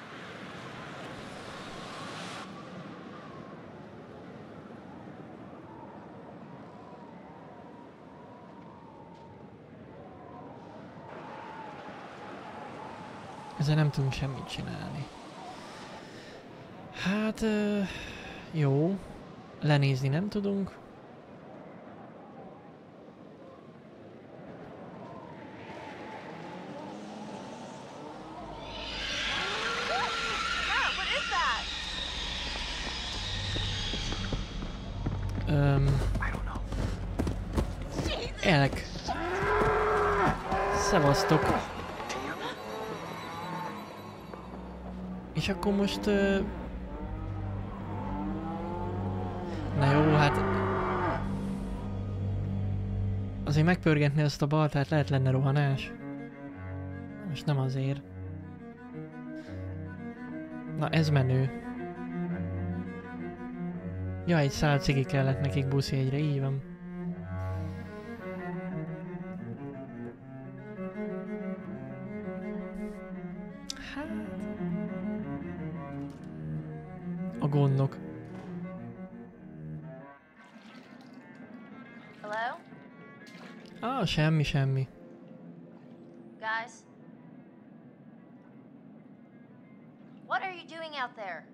Ezzel nem tudunk semmit csinálni. Hát... Jó. Lenézni nem tudunk. Most... Na jó, hát... Azért megpörgetni ezt a baltát lehet lenne rohanás. Most nem azért. Na ez menő. Ja, egy szál cigi kellett nekik buszjegyre, így van. Semmi, semmi. Guys? What are you doing out there?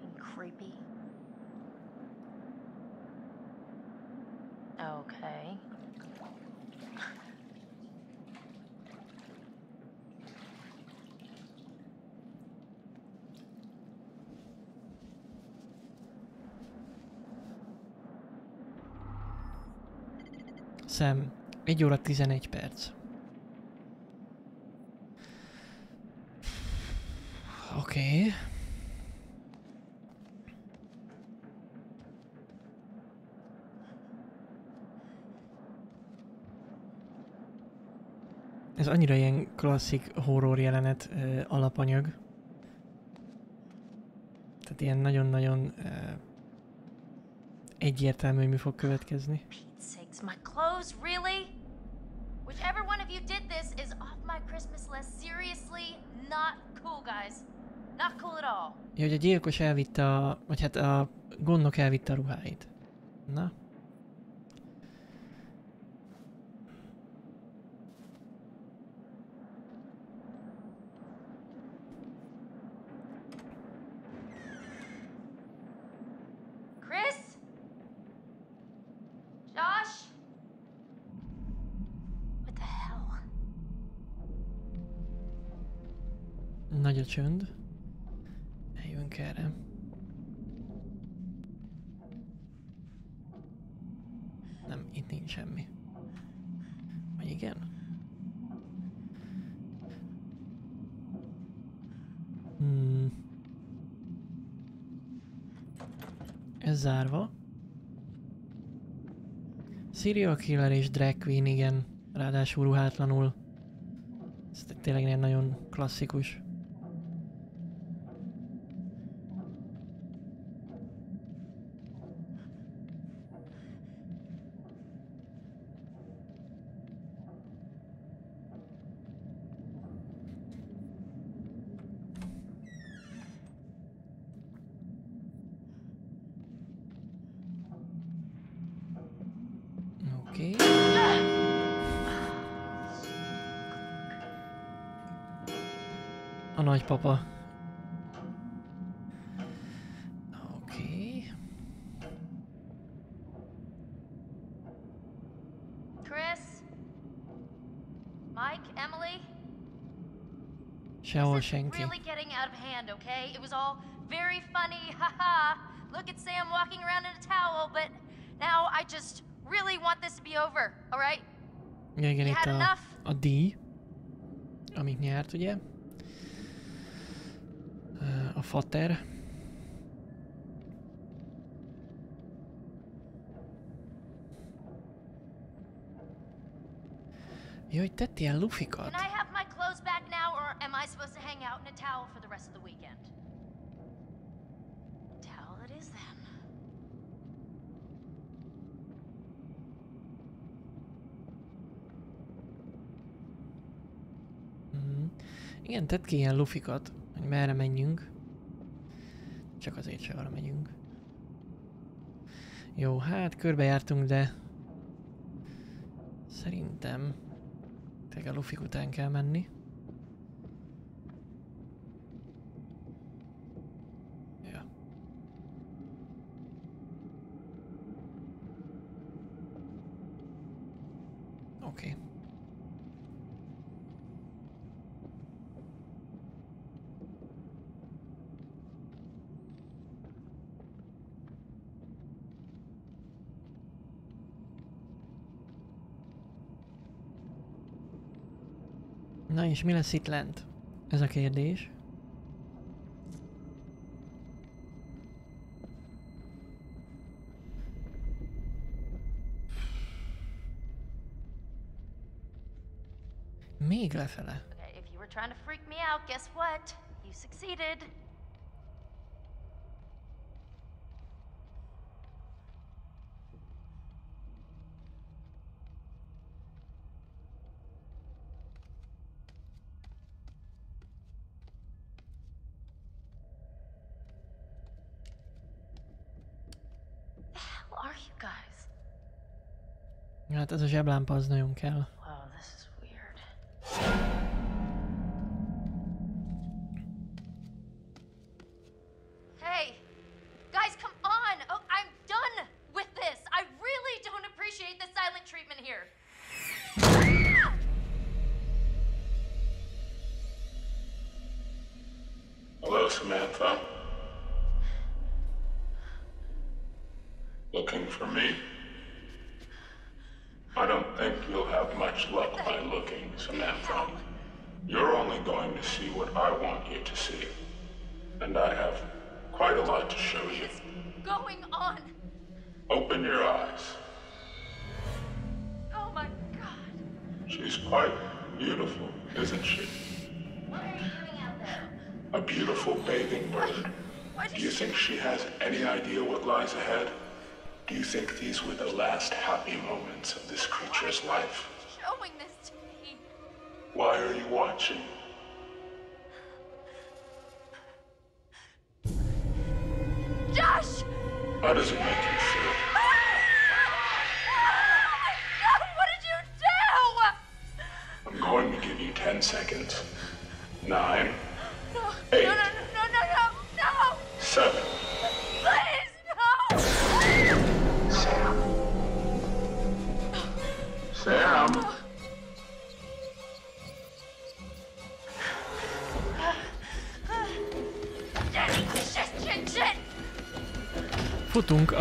Being creepy. Okay. Szem. 1 óra 11 perc. Oké. Okay. Ez annyira ilyen klasszik horror jelenet ö, alapanyag. Tehát ilyen nagyon-nagyon egyértelmű, hogy mi fog következni. Sakes, really? Whichever one of you did this is off my Christmas list. Seriously, not cool, guys. Not cool at all. Ja, hogy a gyilkos elvitte a... Vagy hát a gondnok elvitte a ruháit. Na. Csönd. Eljövünk erre. Nem, itt nincs semmi. Vagy igen? Hmm. Ez zárva. Serial Killer és Drag Queen, igen. Ráadásul ruhátlanul. Ez tényleg ilyen nagyon klasszikus. A Okay. Chris? Mike? Emily? Is senki. really getting out of hand, okay? It was all very funny, haha. Look at Sam walking around in a towel, but now I just really want this to be over, alright? Igen, You itt had a, enough? a díj, amit nyert, ugye? fater. Jó, hogy tett ilyen lufikat. Can I have my clothes back now, or am I supposed to hang out in a towel for the rest of the weekend? Towel it is then. Mm -hmm. Igen, tett ki ilyen lufikat, hogy merre menjünk. Csak azért se arra megyünk. Jó, hát körbejártunk, de... Szerintem... Tényleg a lufik után kell menni. Ja. Oké. Okay. És mi lesz itt lent? Ez a kérdés. Még lefele. If you were trying to freak me out, guess what? You succeeded. The hell are you guys? Hát ez a zseblámpa az nagyon kell.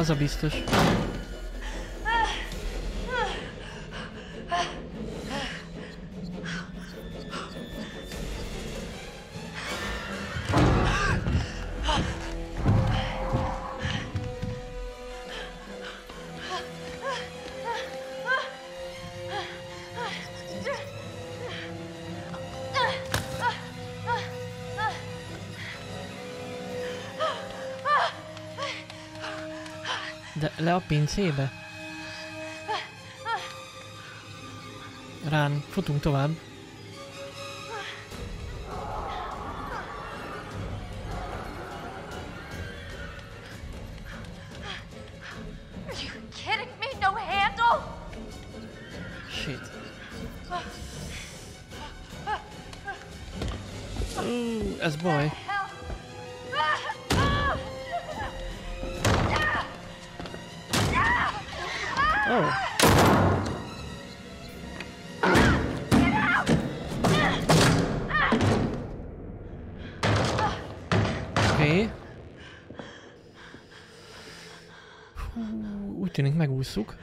Futunk, a pincébe? Rán, futunk tovább. Oké. Okay. Úgy tűnik megúszuk.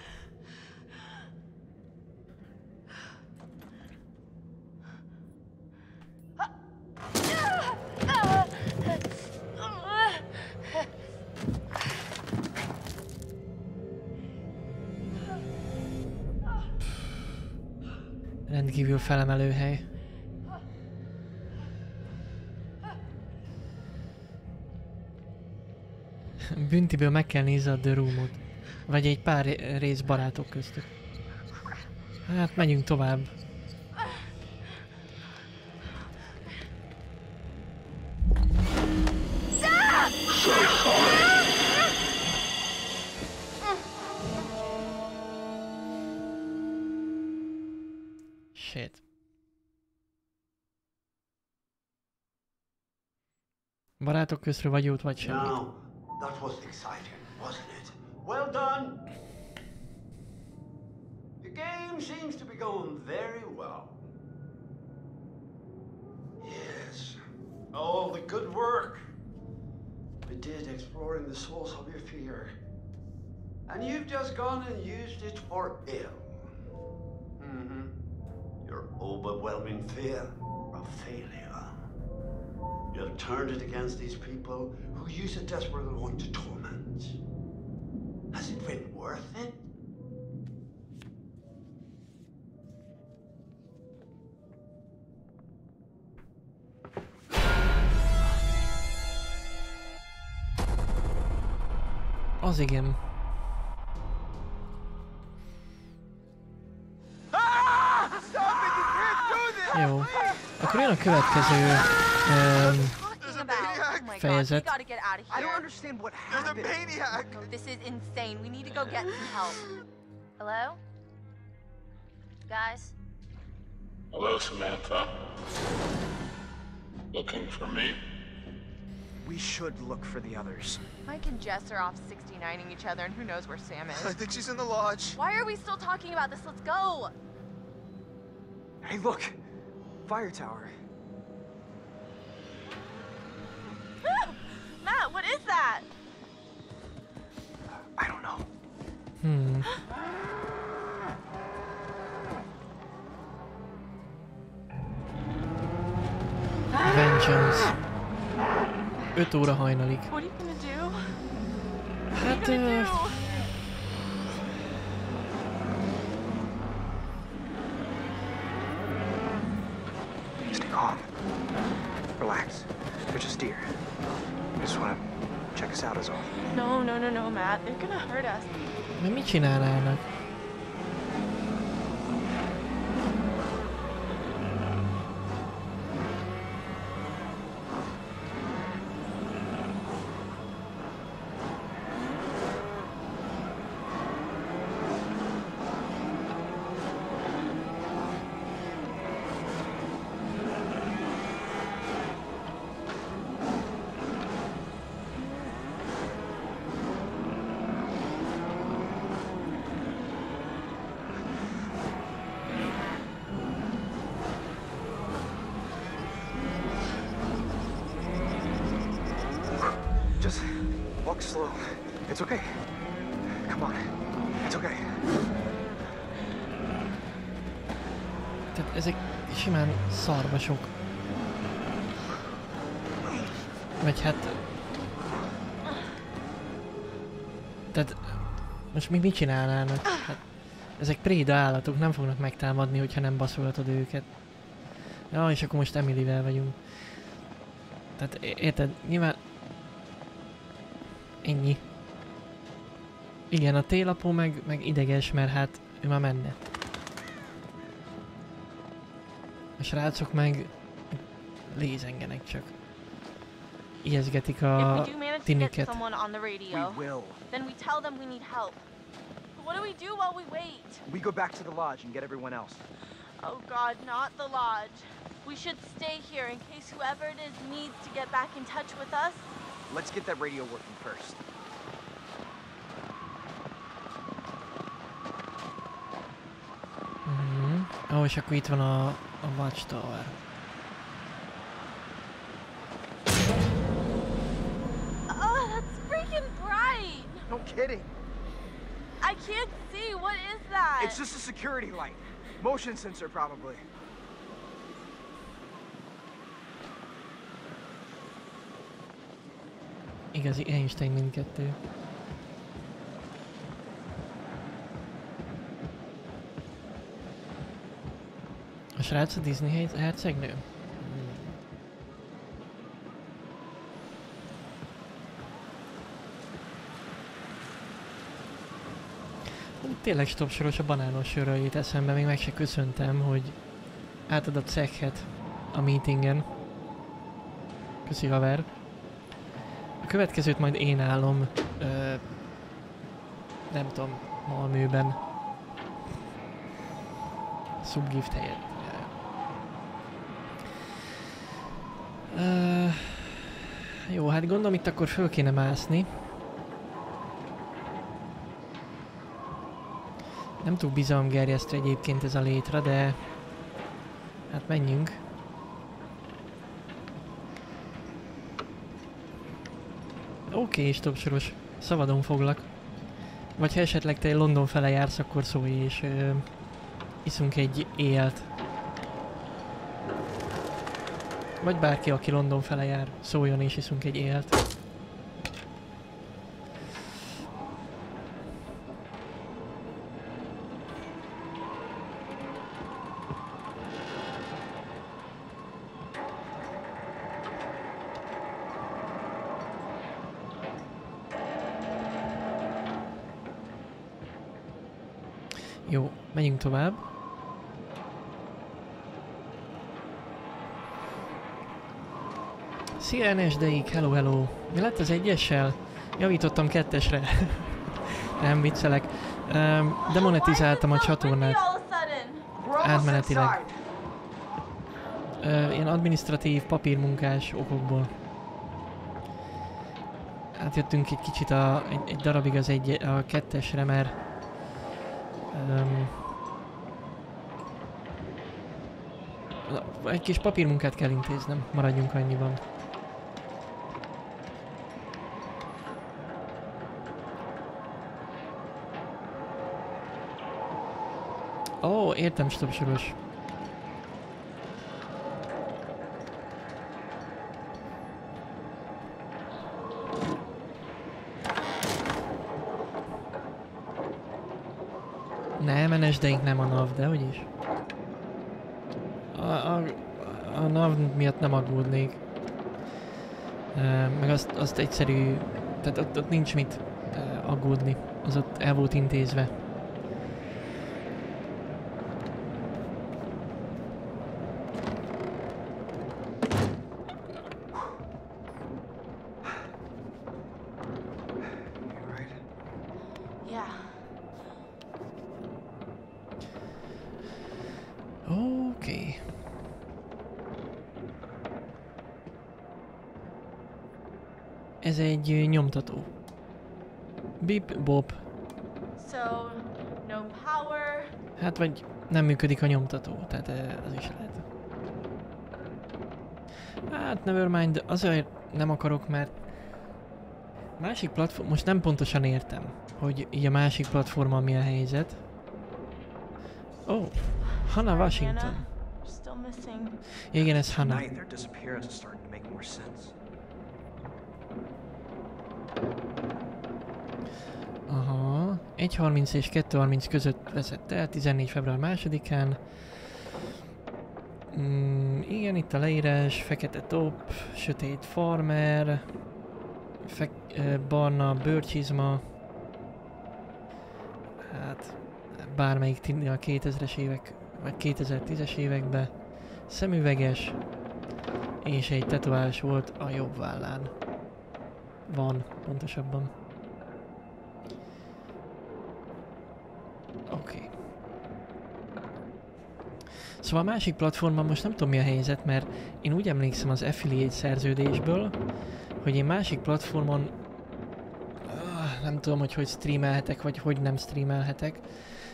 Rendkívül felemelő hely. Büntiből meg kell nézni a The Room-ot. Vagy egy pár ré- rész barátok köztük. Hát megyünk tovább. Shit. Barátok közről vagy jót, vagy semmit. That was exciting, wasn't it? Well done. The game seems to be going very well. Yes, all the good work we did exploring the source of your fear. And you've just gone and used it for ill. Mm-hmm. Your overwhelming fear of failure. You have turned it against these people who use it desperately want to torment. Has it been worth it? Az igen. Jó. Akkor jön a következő um, Talking about. Oh my god, we fejezet. gotta get out of I don't understand what There's a maniac! This is insane. We need to go get some help. Hello? Guys? Hello, Samantha. Looking for me? We should look for the others. Mike and Jess are off 69ing each other, and who knows where Sam is. I think she's in the lodge. Why are we still talking about this? Let's go! Hey, look! Fire tower. Matt, what is that? I don't know. hmm. Vengeance. 5 óra hajnalig. What are you gonna do? Hát, What are you gonna do? Stay calm. Relax. They're just deer. They just want to check us out, as all. No, no, no, no, Matt. They're gonna hurt us. mert mit csinálnának? Simán szarvasok. Vagy hát... Tehát most még mit csinálnának? Hát, ezek préda állatok, nem fognak megtámadni, hogyha nem baszolhatod őket. Ja, és akkor most Emilyvel vagyunk. Tehát érted, nyilván... Ennyi. Igen, a télapó meg, meg ideges, mert hát ő már menne. A srácok meg lézengenek csak. Ijeszgetik a tiniket. then we tell them we need help. But what do we do while we wait? We go back to the lodge and get everyone else. Oh god, not the lodge. We should stay here in case whoever it is needs to get back in touch with us. Let's get that radio working first. Mhm. Ó, és akkor itt van a, a Watchtower. Oh, that's freaking bright! No kidding. I can't see. What is that? It's just a security light. Motion sensor, probably. Igazi Einstein mindkettő. Srác a Disney her- hercegnő? Hú, Tényleg stopsoros a banános sörről jut eszembe, még meg se köszöntem, hogy átad a cekhet a meetingen. Köszi haver. A következőt majd én állom, ö, nem tudom, Malmőben. Subgift helyett. Jó, hát gondolom itt akkor föl kéne mászni. Nem túl bizalomgerjesztő egyébként ez a létre, de hát menjünk. Oké, okay, stopsoros. Szabadon foglak. Vagy ha esetleg te London fele jársz, akkor szólj és ö, iszunk egy éjelt. Vagy bárki, aki London fele jár, szóljon és iszunk egy éjelt. Szia NSD-ig, hello hello. Mi lett az egyessel? Javítottam kettesre. Nem viccelek. Um, demonetizáltam a csatornát. Átmenetileg. Uh, ilyen administratív, papírmunkás okokból. Átjöttünk egy kicsit a, egy, egy darabig az egy, a kettesre, mert um, egy kis papírmunkát kell intéznem, maradjunk annyiban. Értem, stopsoros. Nem, NSD-ink nem a NAV, de hogy is. A, a, a NAV miatt nem aggódnék. E, meg azt, azt egyszerű, tehát ott, ott nincs mit aggódni. Az ott el volt intézve. You right? Yeah. Oké. Ez nyomtató. Bip, bop. So, no power. Hát vagy nem működik a nyomtató, tehát ö, az is lehet. Hát nevermind, azért nem akarok, mert másik platform, most nem pontosan értem, hogy így a másik platformon mi a helyzet. Ó, oh, Hannah Washington. Igen, ez Hannah. 1.30 és 2.30 között vezette el, 14. február 2-án. Mm, igen, itt a leírás, fekete top, sötét farmer, fek, barna bőrcsizma, hát bármelyik a 2000-es évek, vagy 2010-es években, szemüveges, és egy tetoválás volt a jobb vállán. Van, pontosabban. Oké. Okay. Szóval a másik platformon most nem tudom mi a helyzet, mert én úgy emlékszem az affiliate szerződésből, hogy én másik platformon ah, nem tudom, hogy hogy streamelhetek, vagy hogy nem streamelhetek.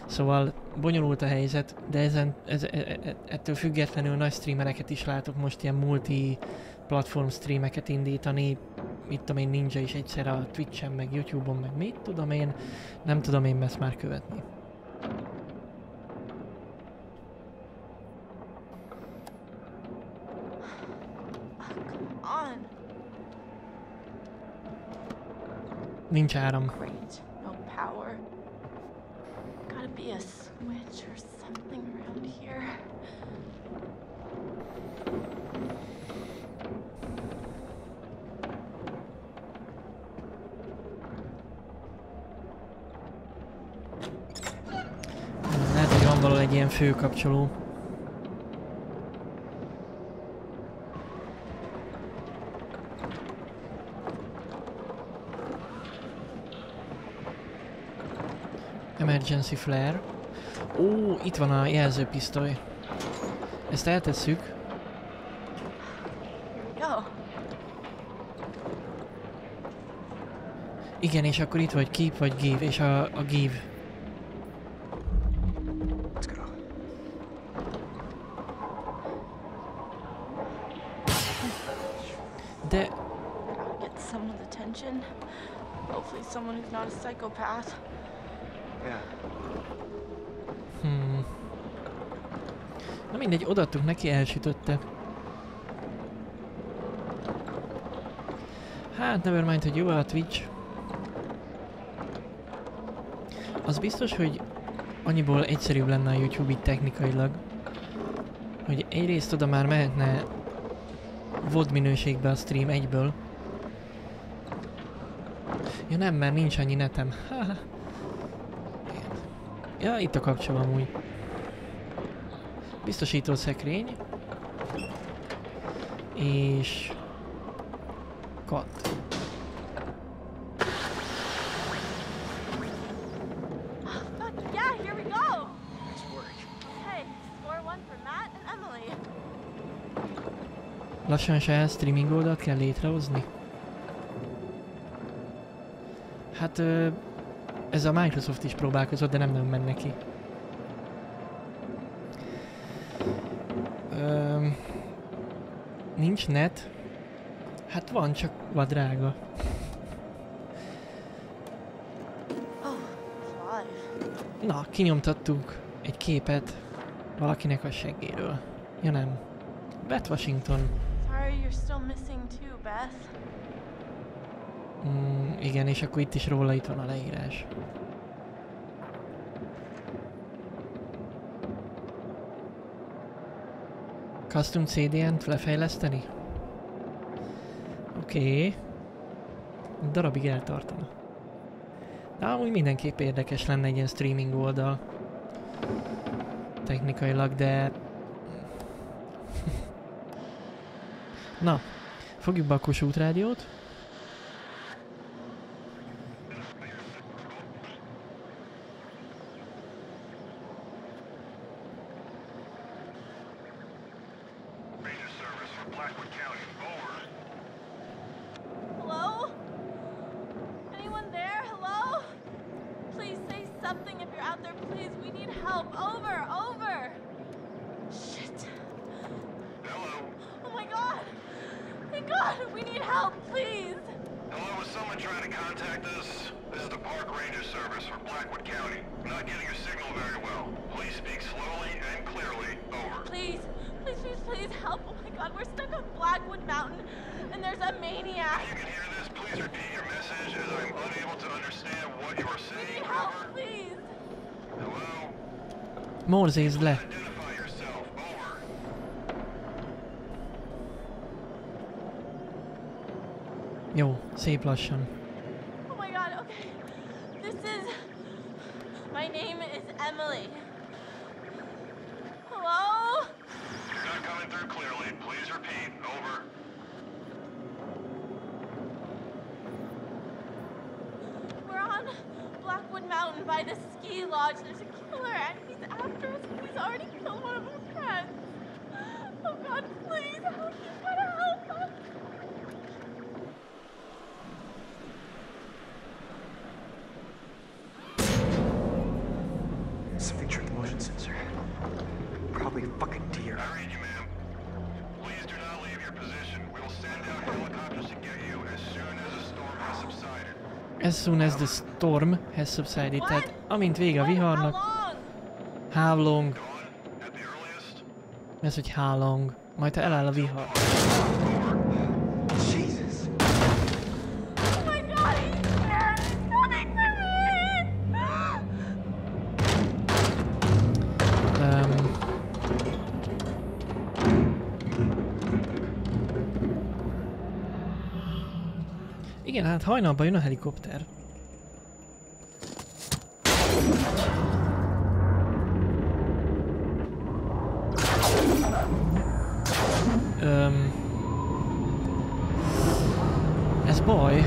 Szóval bonyolult a helyzet, de ezen, ez, e, e, ettől függetlenül nagy streamereket is látok most ilyen multi platform streameket indítani, mit tudom én, Ninja is egyszer a Twitch-en, meg YouTube-on, meg mit tudom én, nem tudom én ezt már követni. Nincs áram. Great. No power. Gotta be a switch or something around here. Lehet, hogy van valahol egy ilyen főkapcsoló. Emergency flare. Ó, itt van a jelzőpisztoly. Ezt eltesszük. Igen, és akkor itt vagy keep vagy give, és a, a give. Let's go. De Gotta get someone's attention. Hopefully, someone who's not a psychopath. Yeah. Hmm. Na mindegy, odaadtuk neki, elsütötte. Hát, nevermind, hogy jó a Twitch. Az biztos, hogy annyiból egyszerűbb lenne a YouTube így technikailag, hogy egyrészt oda már mehetne VOD minőségbe a stream egyből. Ja nem, mert nincs annyi netem. Ja, itt a kapcsoló amúgy. Biztosító szekrény. És... Kat. Lassan saját streaming oldalt kell létrehozni? Hát... Ez a Microsoft is próbálkozott, de nem nagyon ment neki. Öm, nincs net? Hát van, csak van drága. Na, kinyomtattuk egy képet valakinek a seggéről. Ja nem. Beth Washington. Mm, igen, és akkor itt is róla itt van a leírás. Custom CDN-t lefejleszteni? Oké. Okay. Darabig eltartana. De amúgy mindenképp érdekes lenne egy ilyen streaming oldal. Technikailag, de... Na, fogjuk be a Kossuth rádiót. By the ski lodge. There's a killer and he's after us. He's already killed one of our friends. Oh god, please help. You As soon as the storm has subsided. Tehát amint vége a viharnak, how long, ez hogy how long, majd ha eláll a vihar. Hajnalban jön a helikopter. Öm, ez baj.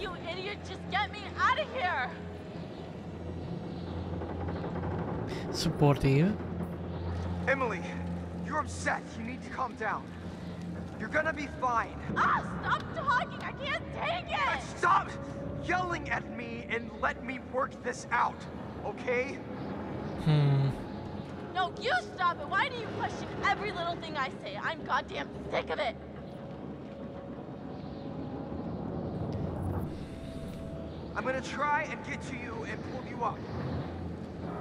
you idiot. Just get me out of here. Supportív. Emily, you're upset. You need to calm down. You're gonna be fine. Ah, stop talking. I can't take it. Stop yelling at me and let me work this out, okay? Hmm. No, you stop it. Why do you question every little thing I say? I'm goddamn sick of it. I'm gonna try and get to you and pull you up.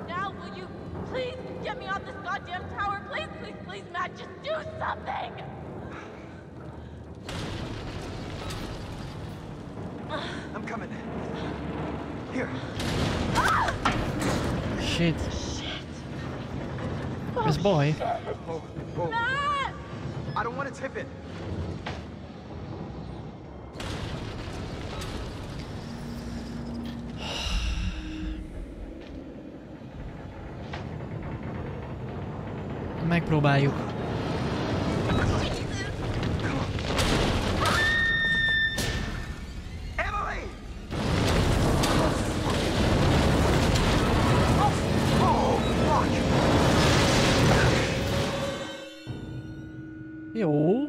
Now, will you please get me off this goddamn tower? Please, please, please, Matt, just do something. I'm coming. Here. Shit. Ez baj. Oh, oh, oh. Matt! I don't want to tip it. Megpróbáljuk. Jó.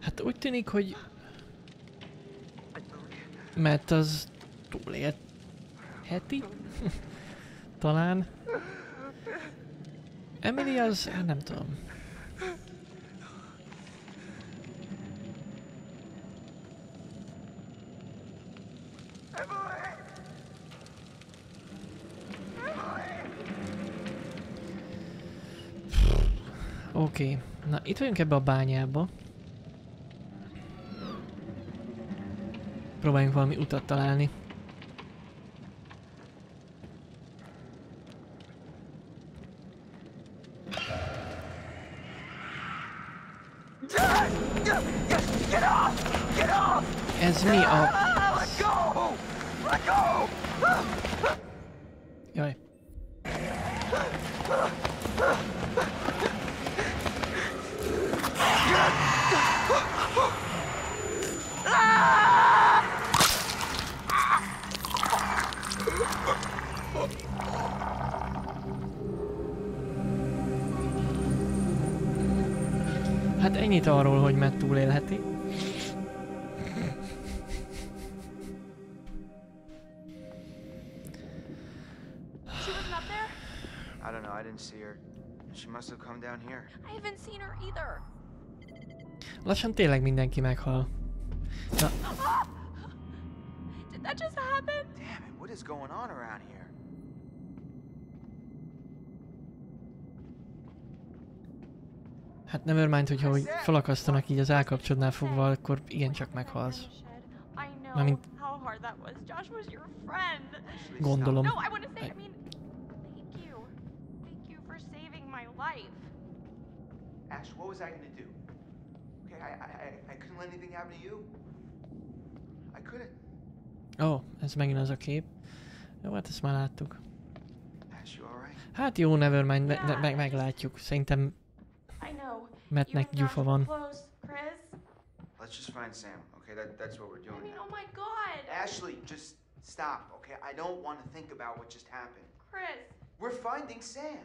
Hát úgy tűnik, hogy... Mert az túlélheti? Talán. Emily az... hát nem tudom. Oké, okay. na itt vagyunk ebbe a bányába. Próbáljunk valami utat találni. Get off! Get off! Ez I don't know, I didn't see her. She must have come down here. I haven't seen her either. Lassan tényleg mindenki meghal. Na, Did that just happen? Damn it, what is going on around here? hát nevermind, hogyha hogy felakasztanak így az állkapcsodnál fogva, akkor igencsak meghalsz. Mármint- how life. Ash, what was I gonna do? Okay, I, I, I, I couldn't let anything happen to you. I couldn't. Ó, oh, ez megint az a kép. Jó, hát ezt már láttuk. Ash, you alright? Hát jó, nevermind, me- me- meg, meglátjuk. Szerintem I know. You Mattnek and Josh gyufa van. close, Chris. Let's just find Sam, okay? That, that's what we're doing I doing mean, now. oh my god. Ashley, just stop, okay? I don't want to think about what just happened. Chris. We're finding Sam.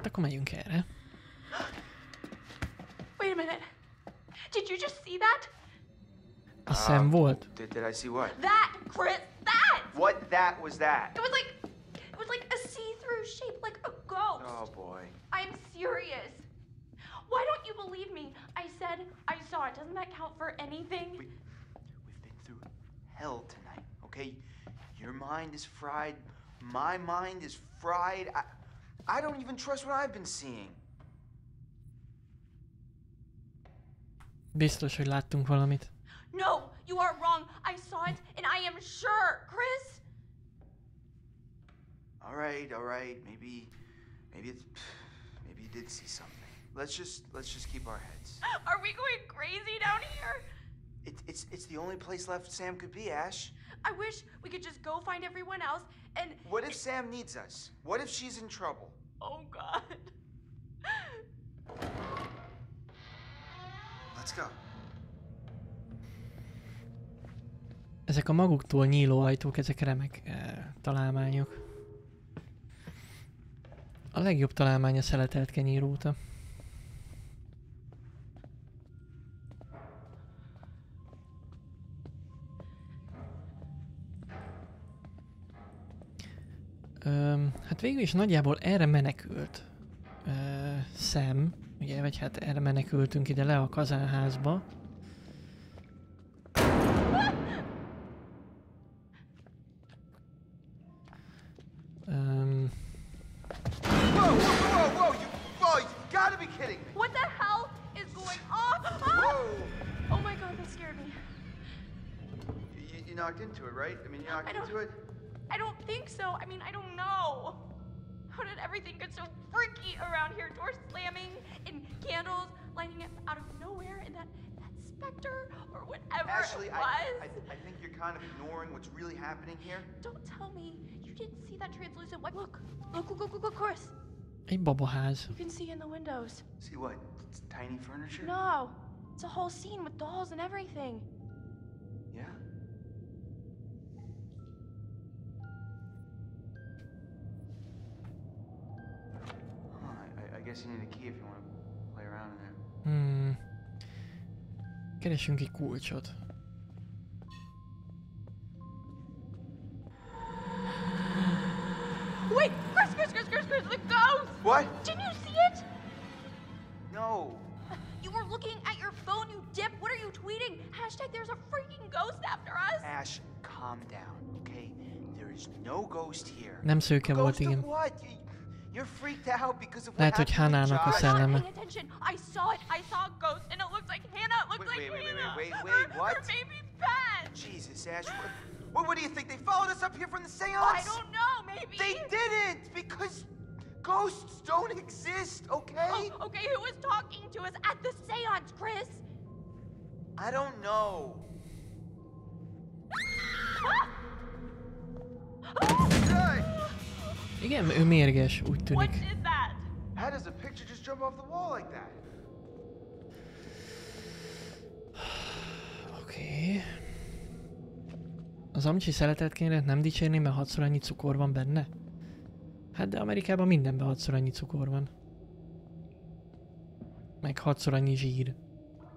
Hát akkor megyünk erre. Wait a minute. Did you just see that? A szem um, volt? Did, did I see what? That, Chris, that! What that was that? It was like, it was like a see-through shape, like a ghost. Oh boy. I'm serious. Why don't you believe me? I said I saw it. Doesn't that count for anything? We, we've been through hell tonight, okay? Your mind is fried. My mind is fried. I, I don't even trust what I've been seeing. Biztos, hogy láttunk valamit. No, you are wrong. I saw it, and I am sure, Chris. All right, all right. Maybe, maybe it's, maybe you did see something. Let's just let's just keep our heads. Are we going crazy down here? It, it's it's the only place left Sam could be, Ash. I wish we could just go find everyone else and. What if Sam needs us? What if she's in trouble? Oh God. Let's go. Ezek a maguktól nyíló ajtók, ezek remek eh, találmányok. A legjobb találmány a szeletelt kenyéróta. Öm, hát végül is nagyjából erre menekült ö, Sam, ugye, vagy hát erre menekültünk ide le a kazánházba. That specter or whatever Ashley, it I, was. I, I think you're kind of ignoring what's really happening here. Don't tell me you didn't see that translucent white. Look, look, look, look, look, look, Chris. egy babaház. You can see in the windows. See what? It's tiny furniture? No, it's a whole scene with dolls and everything. Yeah. Huh, I, I guess you need a key if you want to play around in there. Hmm. Keresünk egy kulcsot. Wait, Chris, Chris, Chris, Chris, Chris, the ghost! What? Didn't you see it? No. You were looking at your phone, you dip. What are you tweeting? Hashtag there's a freaking ghost after us. Ash, calm down, okay? There is no ghost here. Nem szőke volt, Ghost of igen. what? You- You're freaked out because of what Lehet, hogy happened to Hannah-nak a Josh. I'm szelleme. not paying attention. I saw it. I saw a ghost, and it looks like Hannah. It looks Wait, like wait, wait, wait, Hannah. wait, wait, her, what? Her baby pet. Jesus, Ash. What, what, what do you think? They followed us up here from the seance? I don't know. Maybe. They didn't because ghosts don't exist, okay? Oh, okay, who was talking to us at the seance, Chris? I don't know. Hey, igen, ő mérges, úgy tűnik. How does a picture just jump? Oké. Az amcsi szeletetkénet nem dicsérni, mert hatszor annyi cukor van benne? Hát de Amerikában mindenben hatszor annyi cukor van. Meg hatszor annyi zsír.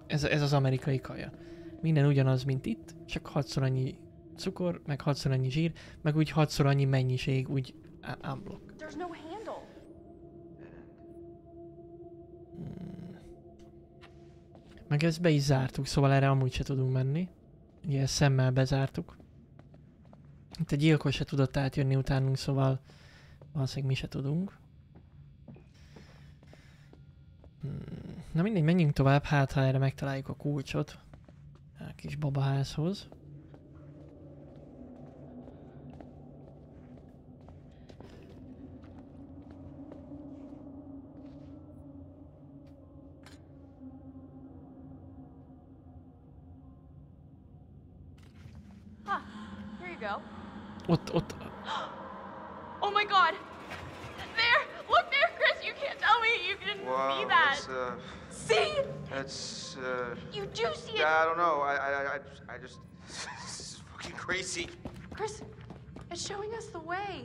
Ez, ez az amerikai kaja. Minden ugyanaz, mint itt, csak hatszor annyi cukor, meg hatszor annyi zsír, meg úgy hatszor annyi mennyiség, úgy u- unblock. There's no handle. Meg ezt be is zártuk, szóval erre amúgy se tudunk menni. Ugye szemmel bezártuk. Itt a gyilkos se tudott átjönni utánunk, szóval valószínűleg mi se tudunk. Hmm. Na mindegy, menjünk tovább, hát ha erre megtaláljuk a kulcsot. A kis babaházhoz. Here you go. Ott, ott, Oh my god! There! Look there, Chris! You can't tell me you didn't Wow, see that! that's, uh, See? that's, uh, You do see it! yeah, I don't know. I, I, I, I just, this is fucking crazy. Chris, it's showing us the way.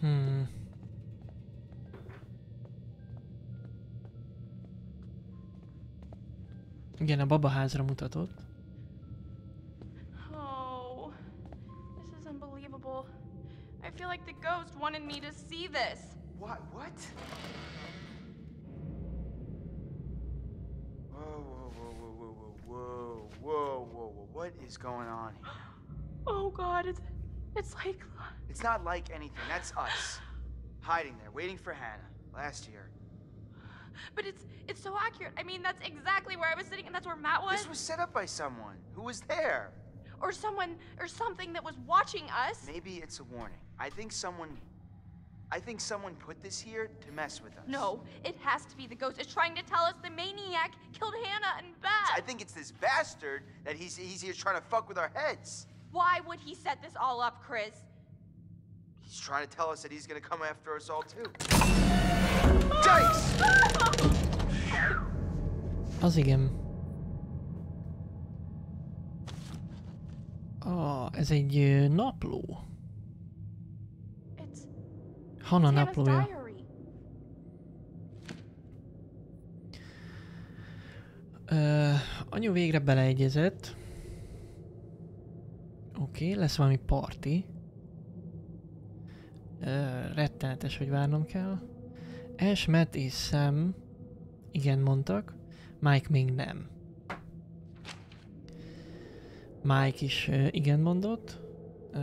hmm. Igen, a babaházra mutatott. Feel like the ghost wanted me to see this. What? What? Whoa, whoa, whoa, whoa, whoa, whoa, whoa, whoa, whoa, what is going on here? Oh god, it's it's like uh, It's not like anything. That's us. Hiding there, waiting for Hannah. Last year. but it's it's so accurate. I mean, that's exactly where I was sitting and that's where Matt was. This was set up by someone. Who was there? Or someone or something that was watching us. Maybe it's a warning. I think someone... I think someone put this here to mess with us. No, it has to be the ghost. It's trying to tell us the maniac killed Hannah and Beth. I think it's this bastard that he's, he's here trying to fuck with our heads. Why would he set this all up, Chris? He's trying to tell us that he's gonna come after us all too. Dice! Az igen. Ah, ez egy ö, napló. Hannah's naplója. Ö, anyu végre beleegyezett. Oké, okay, lesz valami parti. Ö, rettenetes, hogy várnom kell. Ash, Matt és Sam igen mondtak. Mike még nem. Mike is ö, igen mondott. Ö,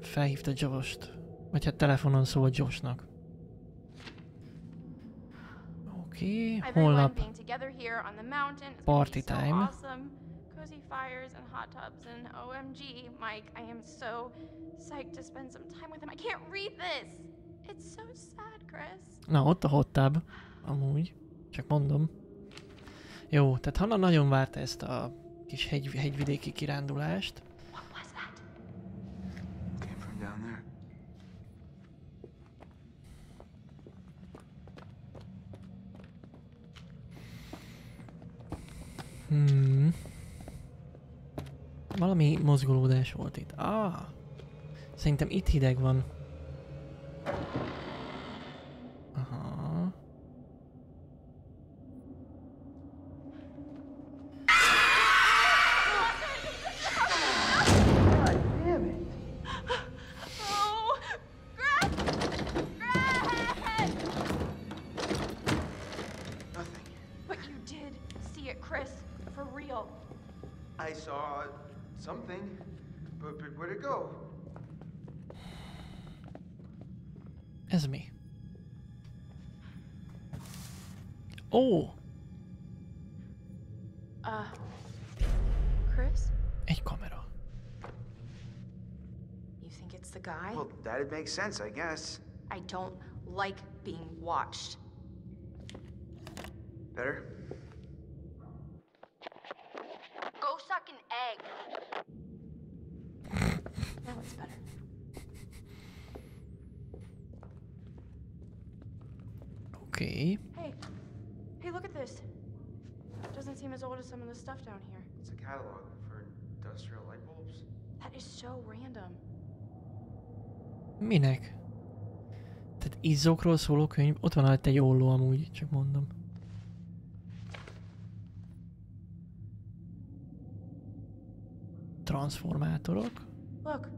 felhívta Josh-t. Vagy hát telefonon szólt Joshnak. Oké, okay, holnap Party time. Cozy fires and hot tubs and OMG, Mike, I am so psyched to spend some time with him. I can't read this. It's so sad, Chris. Na, ott a hot tub. Amúgy. Csak mondom. Jó, tehát Hanna nagyon várta ezt a kis hegy, hegyvidéki kirándulást. Hmm. Valami mozgolódás volt itt. Ah! Szerintem itt hideg van. That'd sense, I guess. I don't like being watched. Better? Izzókról szóló könyv, ott van alatt egy olló amúgy, csak mondom. Transformátorok. Look,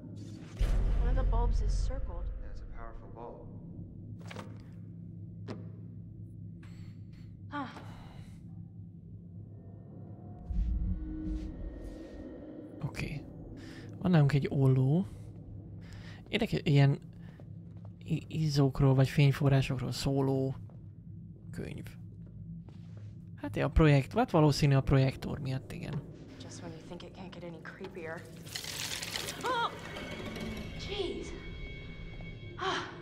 one of the bulbs is circled. That's a powerful bulb. Huh. Oké. Okay. Van nálunk egy olló. Érdekes, ilyen izzókról vagy fényforrásokról szóló könyv. Hát ja, a projekt, hát valószínű a projektor miatt, igen. Just when you think it can't get any creepier. Oh! Jeez. Ah.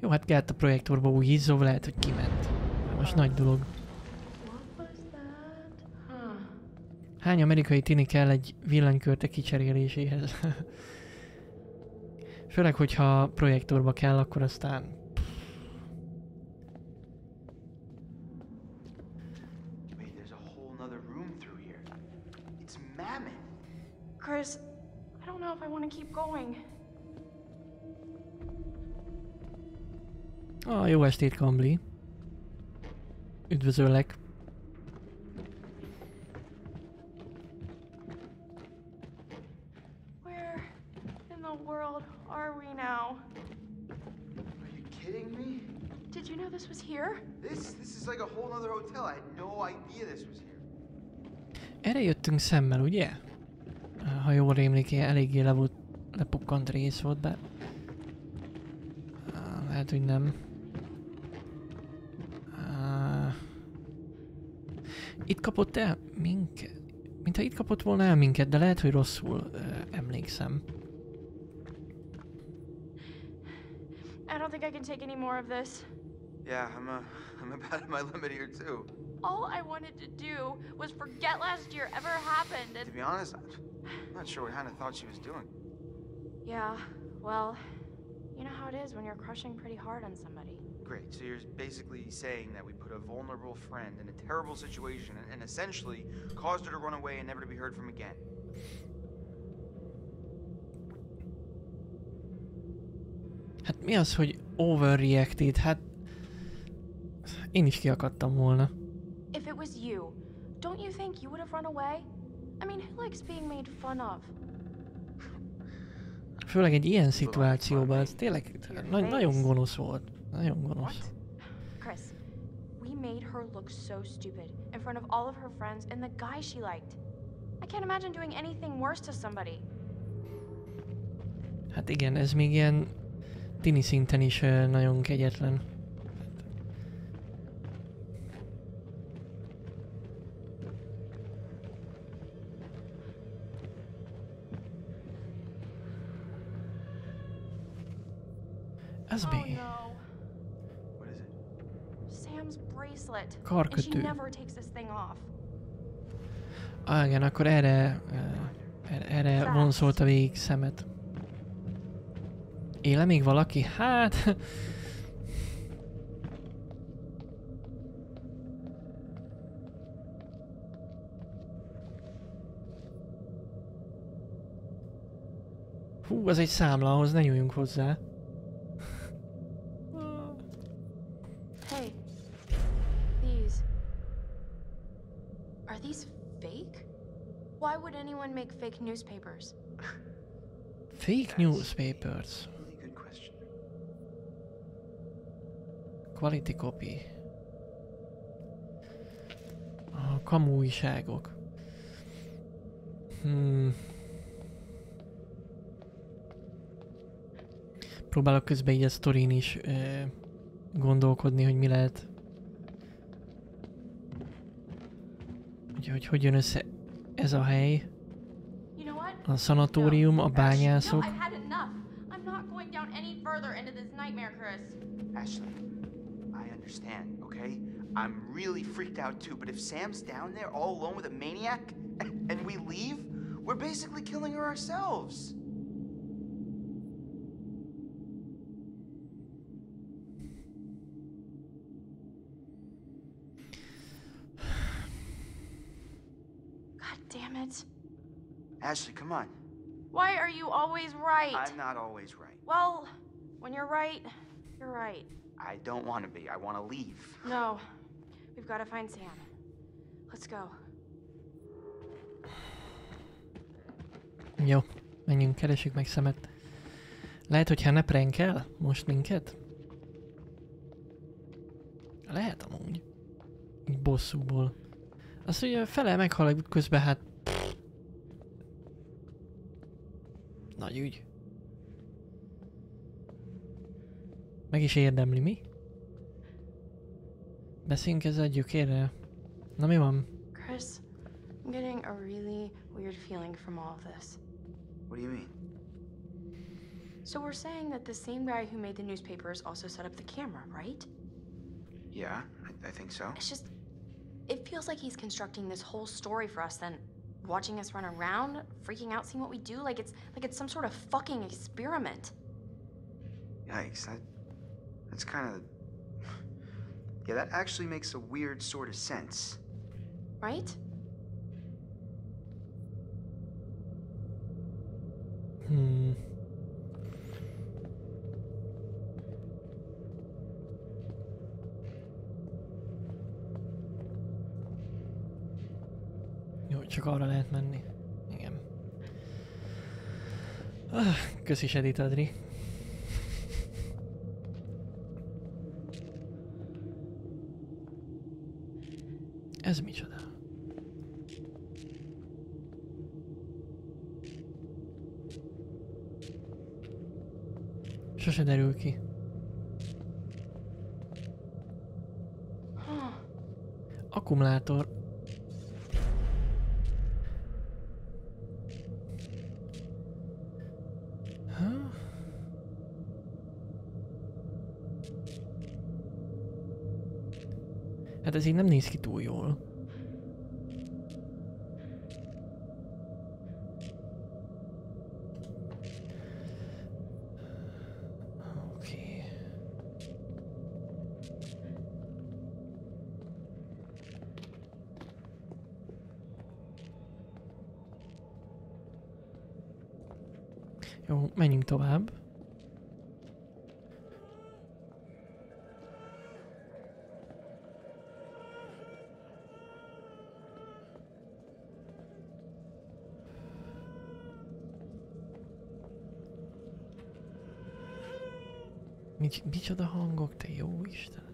Jó, hát kellett a projektorba új izzó, lehet, hogy kiment. Hát Most nagy dolog. What was that? Huh. Hány amerikai tini kell egy villanykörte kicseréléséhez? Főleg, hogyha projektorba kell, akkor aztán... Chris, I don't know if I want to keep going. Ah, jó estét, Kambli. Üdvözöllek. Szemmel, ugye? Ha jól rémlik, ilyen eléggé le volt, lepukkant rész volt. Ah, Lehet, hogy nem. Itt kapott el minket? Mintha itt kapott volna el minket, de lehet, hogy rosszul ö, emlékszem. I don't think I can take any more of this. Yeah, I'm uh, I'm about at my limit here too. All I wanted to do was forget last year ever happened To be honest, I'm not sure what Hannah thought she was doing. Yeah, well, you know how it is when you're crushing pretty hard on somebody. Great. So you're basically saying that we put a vulnerable friend in a terrible situation and, and essentially caused her to run away and never to be heard from again. Hát mi az, hogy overreacted? Hát... Én is kiakadtam volna. If it was you, don't you think you would have run away? I mean, who likes being made fun of? Főleg egy ilyen szituációban, ez tényleg na- nagyon gonosz volt. Nagyon gonosz. What? Chris, we made her look so stupid in front of all of her friends and the guy she liked. I can't imagine doing anything worse to somebody. Hát igen, ez még ilyen tini szinten is ö, nagyon kegyetlen. Karkötő. Ah, igen, akkor erre, ö, erre, erre vonzolta végig szemet. Éle még valaki? Hát... Hú, az egy számla, ahhoz ne nyúljunk hozzá. Anyone make fake newspapers? Fake newspapers. Really good question. Quality copy. A kamu újságok. Hmm. Próbálok közben így a sztorin is ö, gondolkodni, hogy mi lehet. Hogy, hogy hogy jön össze ez a hely, You know what? a szanatórium, a No, bányászok. I've had enough. I'm not going down any further into this nightmare, Chris. Ashley, I understand, okay? I'm really freaked out too, but if Sam's down there all alone with a maniac and we leave, we're basically killing her ourselves. Ashley, come on. Why are you always right? I'm not always right. Well, when you're right, you're right. I don't want to be. I want to leave. No, we've got to find Sam. Let's go. Jó, menjünk, keresjük meg szemet. Lehet, hogy ne prankel most minket? Lehet amúgy. Így bosszúból. Azt, hogy a fele meghal közben, hát... Nagy ügy. Meg is érdemli, mi? Beszéljünk ezzel a gyökérrel. Na mi van? Chris, I'm getting a really weird feeling from all of this. What do you mean? So we're saying that the same guy who made the newspapers also set up the camera, right? Yeah, I, I think so. It's just, it feels like he's constructing this whole story for us, then watching us run around, freaking out, seeing what we do, like it's like it's some sort of fucking experiment. Yikes, that, that's kind of... Yeah, that actually makes a weird sort of sense. Right? Hmm. Csak arra lehet menni. Igen. Ah, köszi Sedit, Adri. Ez micsoda? Sose derül ki. Huh. Akkumulátor. Hát ez így nem néz ki túl jól. Oké. Jó, menjünk tovább. Mic- micsoda hangok, te jó Isten.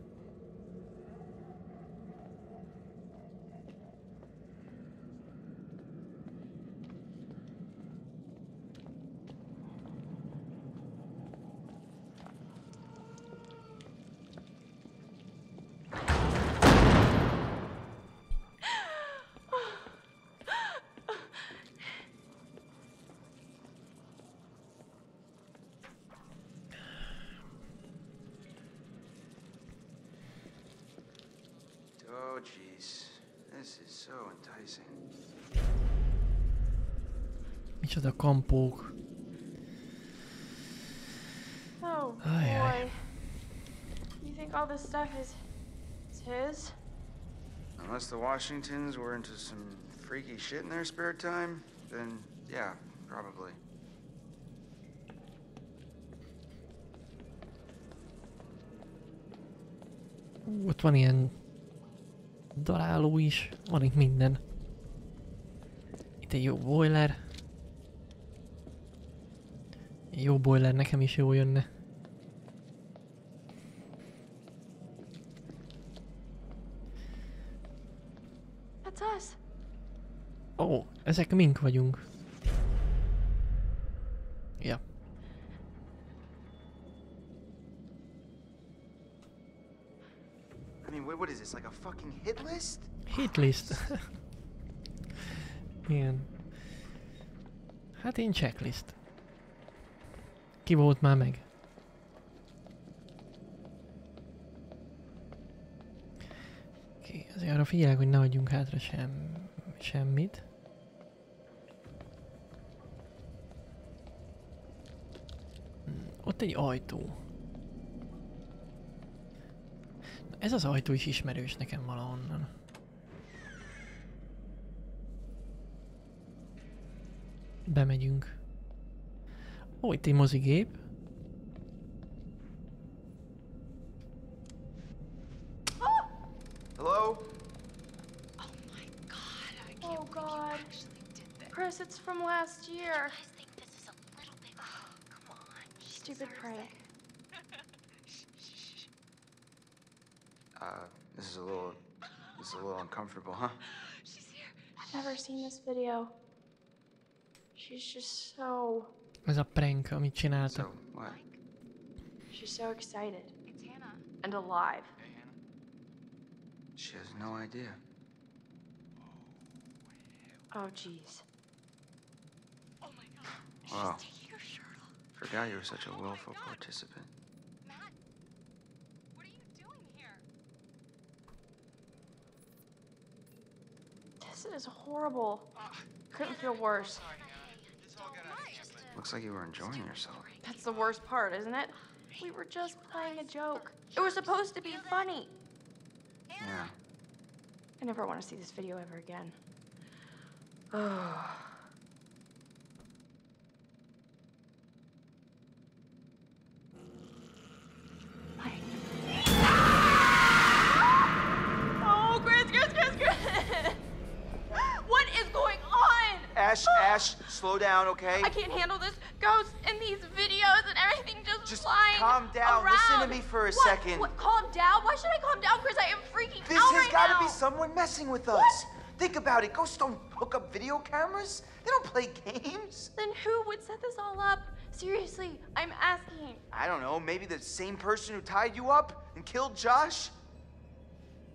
Micsoda kampók. Oh Aye, aye. boy. You think all this stuff is, is his? Unless the Washingtons were into some freaky shit in their spare time, then yeah, probably. Ú, Ott van ilyen daráló is, van itt minden. Itt egy jó boiler. Jó boiler nekem is jó jönne. Us. Ó, ezek mink vagyunk. Ja. I mean, what, what is this, like a fucking hit list? Hitlist. Igen. Hát én checklist. Ki volt már meg? Oké, azért arra figyelek, hogy ne hagyjunk hátra sem, semmit. Hmm, Ott egy ajtó. Na, Ez az ajtó is ismerős nekem valahonnan. bemegyünk. Ó, itt egy mozigép. Hello? Oh God. Chris, it's from last year. Stupid prank. Uh, this is a little, this is a little uncomfortable, huh? I've never seen this video. She's just so. Ez a prank, amit csináltak. So, what? She's so excited. It's Hannah. And alive. She has no idea. Oh, jeez. Wow. Forgot you were such a willful participant. This is horrible. Couldn't feel worse. Looks like you were enjoying yourself. That's the worst part, isn't it? We were just playing a joke. It was supposed to be funny. Yeah. I never want to see this video ever again. Oh. Oh, Chris, Chris, Chris, Chris! what is going on? Ash, Ash, slow down, okay? I can't handle this ghost and these videos and everything just, Just flying calm down. Around. Listen to me for a What? second. What? Calm down? Why should I calm down, Chris? I am freaking out. This has right got to now. be someone messing with us. Think about it. Ghosts don't hook up video cameras. They don't play games. Then who would set this all up? Seriously, I'm asking. I don't know. Maybe the same person who tied you up and killed Josh.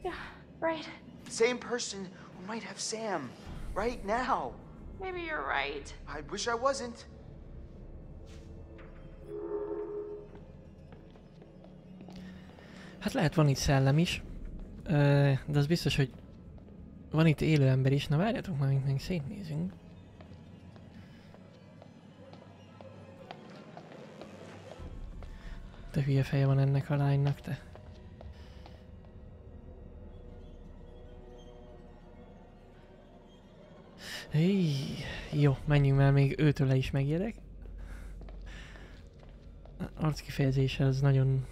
Yeah, right. Same person who might have Sam right now. Maybe you're right. I wish I wasn't. Hát lehet van itt szellem is, de az biztos, hogy van itt élő ember is. Na várjatok, már még szétnézünk. Te hülye feje van ennek a lánynak, te. Hí, jó, menjünk már, még őtől le is megjedek. Arckifejezése az nagyon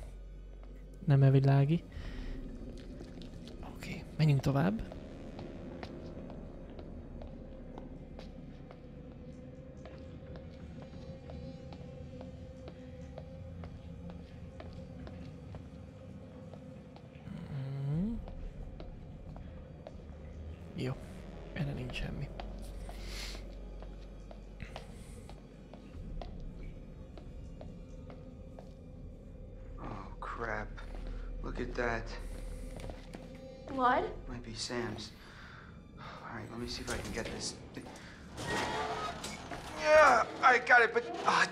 nem evilági. Oké, okay, menjünk tovább.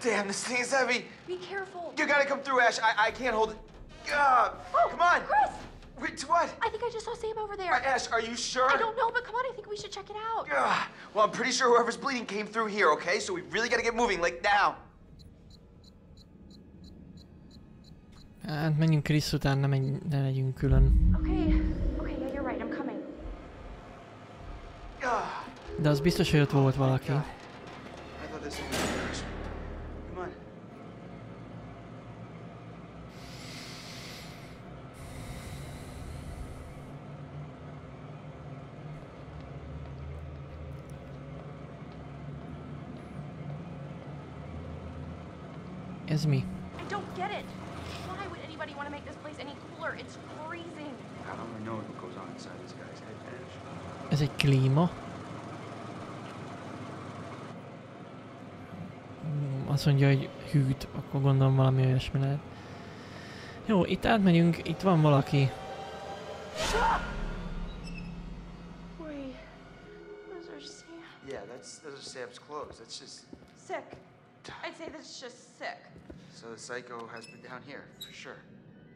Damn, this thing is heavy. Be careful. You gotta come through, Ash. I, I can't hold it. Ah, come on. Chris! Wait, what? I think I just saw Sam over there. Uh, Ash, are you sure? I don't know, but come on, I think we should check it out. Ah, well, I'm pretty sure whoever's bleeding came through here. Okay, so we really gotta get moving, like now. Hát menjünk Krisz után, ne, menj, ne legyünk külön. Okay, okay, yeah, you're right, I'm coming. De az biztos, hogy ott volt valaki. I head, Ash. Ez egy klíma. Azt mondja, hogy hűt, akkor gondolom valami olyasmi lehet. Jó, itt átmegyünk, itt van valaki. Yeah, that's those are Sam's clothes. That's just Sick. I'd say that's just sick. So the psycho has been down here for sure.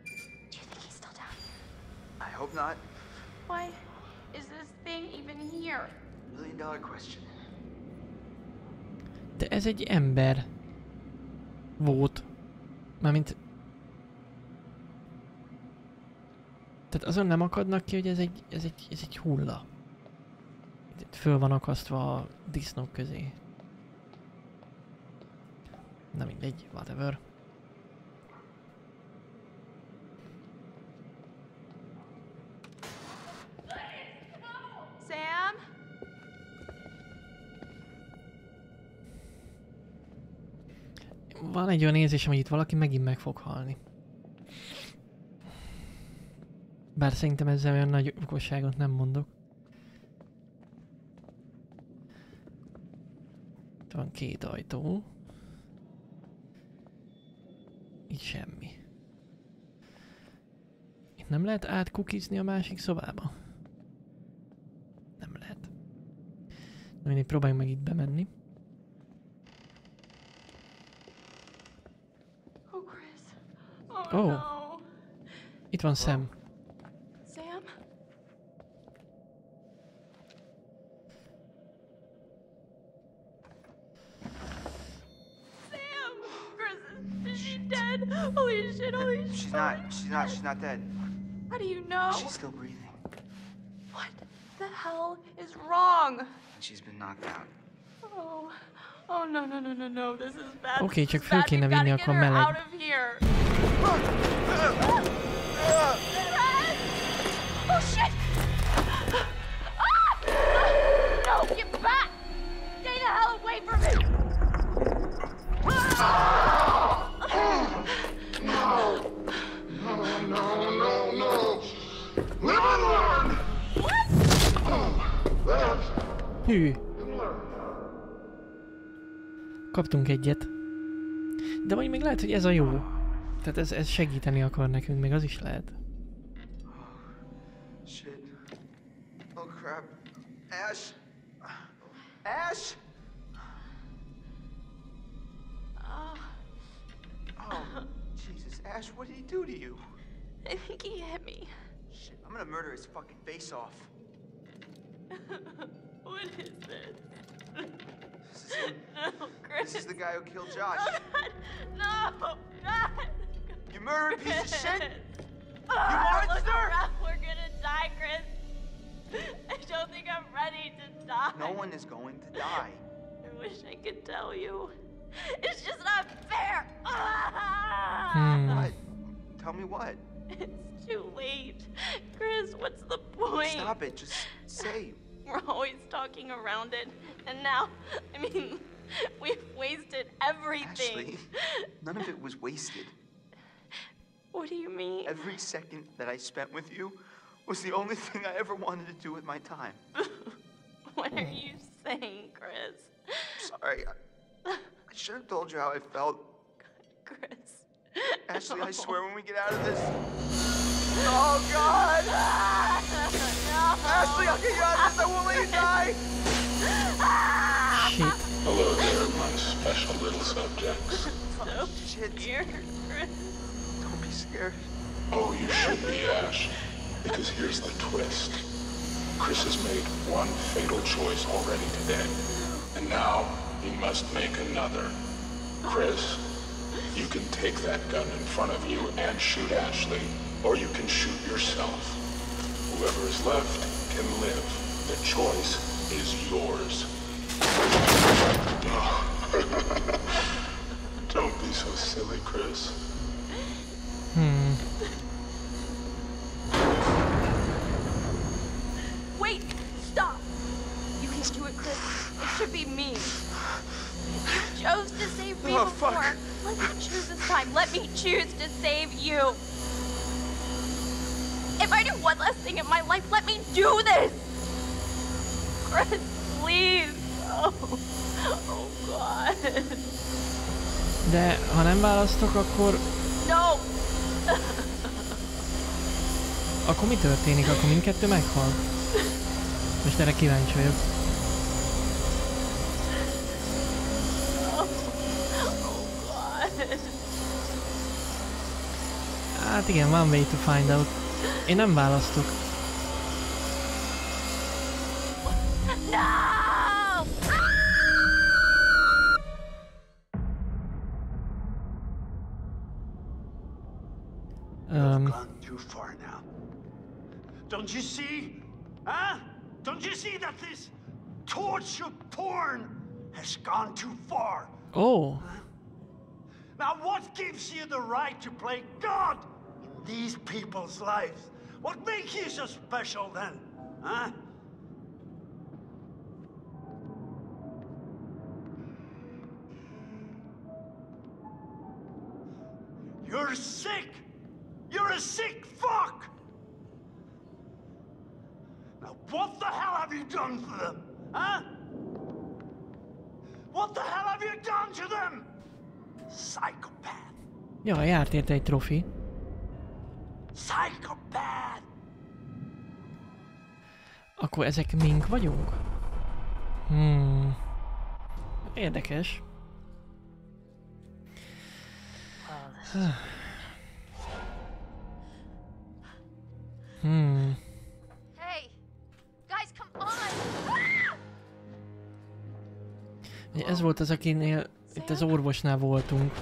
Do you think he's still down? I hope not. Why is this thing even here? Million dollar question. De ez egy ember. Volt. Mármint... Tehát azon nem akadnak ki, hogy ez egy, ez egy, ez egy hulla. Itt föl van akasztva a disznók közé. Na mindegy, whatever. Sam? Van egy olyan érzésem, hogy itt valaki megint meg fog halni. Bár szerintem ezzel olyan nagy okosságot nem mondok. Itt van két ajtó. Itt semmi. Itt nem lehet átkukizni a másik szobába? Nem lehet. Na mindig próbáljunk meg itt bemenni. Oh, Oh. no. Itt van Sam. Sam? Sam! Chris, is she dead? Holy shit, holy shit. She's not. She's not. She's not dead. How do you know? She's still breathing. What the hell is wrong? And she's been knocked out. Oh, oh no, no, no, no, no, this is bad. Oké, this csak is föl bad. kéne We've vinni, gotta akkor Hű, kaptunk egyet. De vagy még lehet, hogy ez a jó. Tehát ez, ez segíteni akar nekünk, még az is lehet. Oh. Ash. Ash. Oh, Oh, Jesus, Ash, what did he do to you? I think he hit me. Shit, I'm gonna murder his fucking face off. what is this? This is him. No, Chris. This is the guy who killed Josh. No, not. You murdered piece of shit. Ah, Look monster! around, we're gonna die, Chris. I don't think I'm ready to die. No one is going to die. I wish I could tell you. It's just not fair. Ah! Hmm. What? Tell me what? It's too late. Chris, what's the point? Stop it. Just say. We're always talking around it. And now, I mean, we've wasted everything. Ashley, none of it was wasted. What do you mean? Every second that I spent with you was the only thing I ever wanted to do with my time. What are you saying, Chris? Sorry. I, I should have told you how I felt. Chris. Ashley, I swear when we get out of this. Oh, God! no. Ashley, I'll get you out of this. I won't let you die. Shit. Hello there, my special little subjects. So Shit. Don't be scared. Oh, you should be, Ash. Because here's the twist. Chris has made one fatal choice already today. And now he must make another. Chris, you can take that gun in front of you and shoot Ashley, or you can shoot yourself. Whoever is left can live. The choice is yours. Don't be so silly, Chris. Hmm. Wait! Stop! You can't do it, Chris. It should be me. You chose to save me Oh, before. fuck. Let me choose this time. Let me choose to save you. If I do one last thing in my life, let me do this! Chris, please. Oh, oh God. De ha nem választok, akkor, No! akkor mi történik? Akkor mindkettő meghal? Most erre kíváncsi vagyok. Oh God. Hát igen, one way to find out. Én nem választok. No! Um, gone too far now. Don't you see? Huh? Don't you see that this torture porn has gone too far? ó, Now, what gives you the right to play God in these people's lives? What makes you so special then? Huh? You're sick! You're a sick fuck! Now, what the hell have you done for them? Huh? What the hell have you done to them? Psychopath! Járt érte egy trofi. Psychopath! Akkor ezek mink vagyunk? Hmm. Érdekes. Hmm. Hey, guys, come on! Ez volt az, akinél itt az orvosnál voltunk.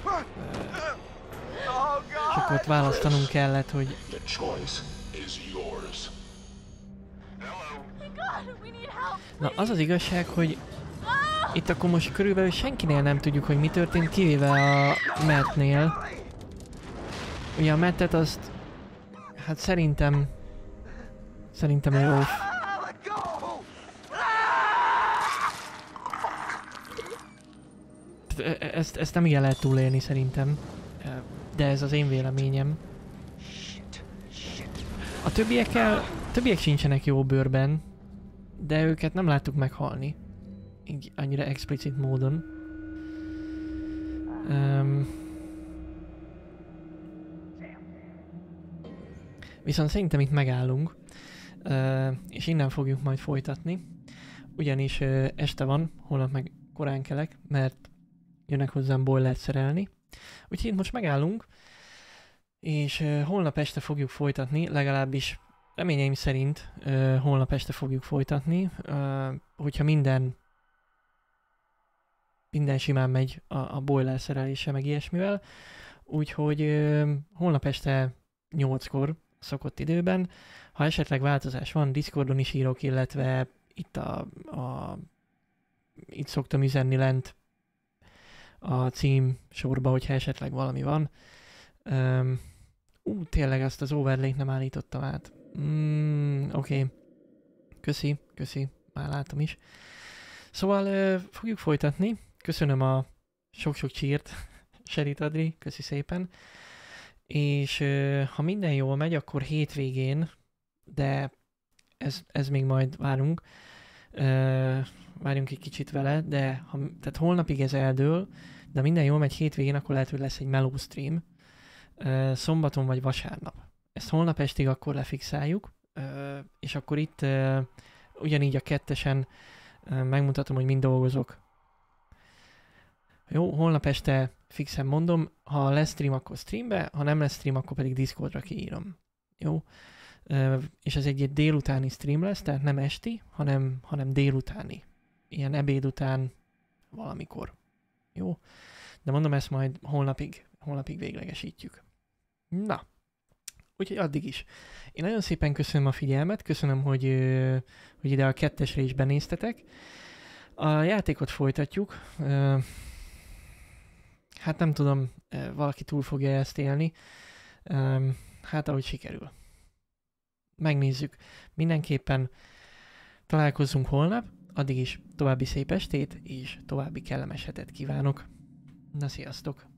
És akkor ott választanunk kellett, hogy The choice is yours. Na, az az igazság, hogy itt akkor most körülbelül senkinél nem tudjuk, hogy mi történt, kivéve a Mattnél. Ugye a Mattet azt... Hát szerintem... Szerintem ő off. Ezt, ezt nem igen lehet túlélni szerintem. De ez az én véleményem. A többiekkel... Többiek sincsenek jó bőrben. De őket nem láttuk meghalni. Így annyira explicit módon. Um, viszont szerintem itt megállunk. Uh, és innen fogjuk majd folytatni. Ugyanis uh, este van, holnap meg korán kelek, mert jönnek hozzám boilert szerelni. Úgyhogy itt most megállunk, és uh, holnap este fogjuk folytatni, legalábbis reményeim szerint uh, holnap este fogjuk folytatni, uh, hogyha minden minden simán megy a, a boiler szerelése, meg ilyesmivel. Úgyhogy uh, holnap este 8-kor szokott időben. Ha esetleg változás van, Discordon is írok, illetve itt a, a itt szoktam üzenni lent a cím sorba, hogyha esetleg valami van. Um, ú, tényleg azt az overlay nem állítottam át. Mm, Oké. Okay. Köszi, köszi. Már látom is. Szóval uh, fogjuk folytatni. Köszönöm a sok-sok csírt, Serit Adri, köszi szépen. És uh, ha minden jól megy, akkor hétvégén, de ez, ez még majd várunk, uh, várjunk egy kicsit vele, de ha, tehát holnapig ez eldől, de minden jól megy hétvégén, akkor lehet, hogy lesz egy mellow stream, uh, szombaton vagy vasárnap. Ezt holnap estig akkor lefixáljuk, és akkor itt ugyanígy a kettesen megmutatom, hogy mind dolgozok. Jó, holnap este fixen mondom, ha lesz stream, akkor streambe, ha nem lesz stream, akkor pedig Discordra kiírom. Jó? És ez egy, egy délutáni stream lesz, tehát nem esti, hanem, hanem délutáni. Ilyen ebéd után valamikor. Jó? De mondom, ezt majd holnapig, holnapig véglegesítjük. Na, úgyhogy addig is. Én nagyon szépen köszönöm a figyelmet, köszönöm, hogy, hogy ide a kettesre is benéztetek. A játékot folytatjuk. Hát nem tudom, valaki túl fogja ezt élni. Hát ahogy sikerül. Megnézzük. Mindenképpen találkozzunk holnap, addig is további szép estét és további kellemes hetet kívánok. Na sziasztok!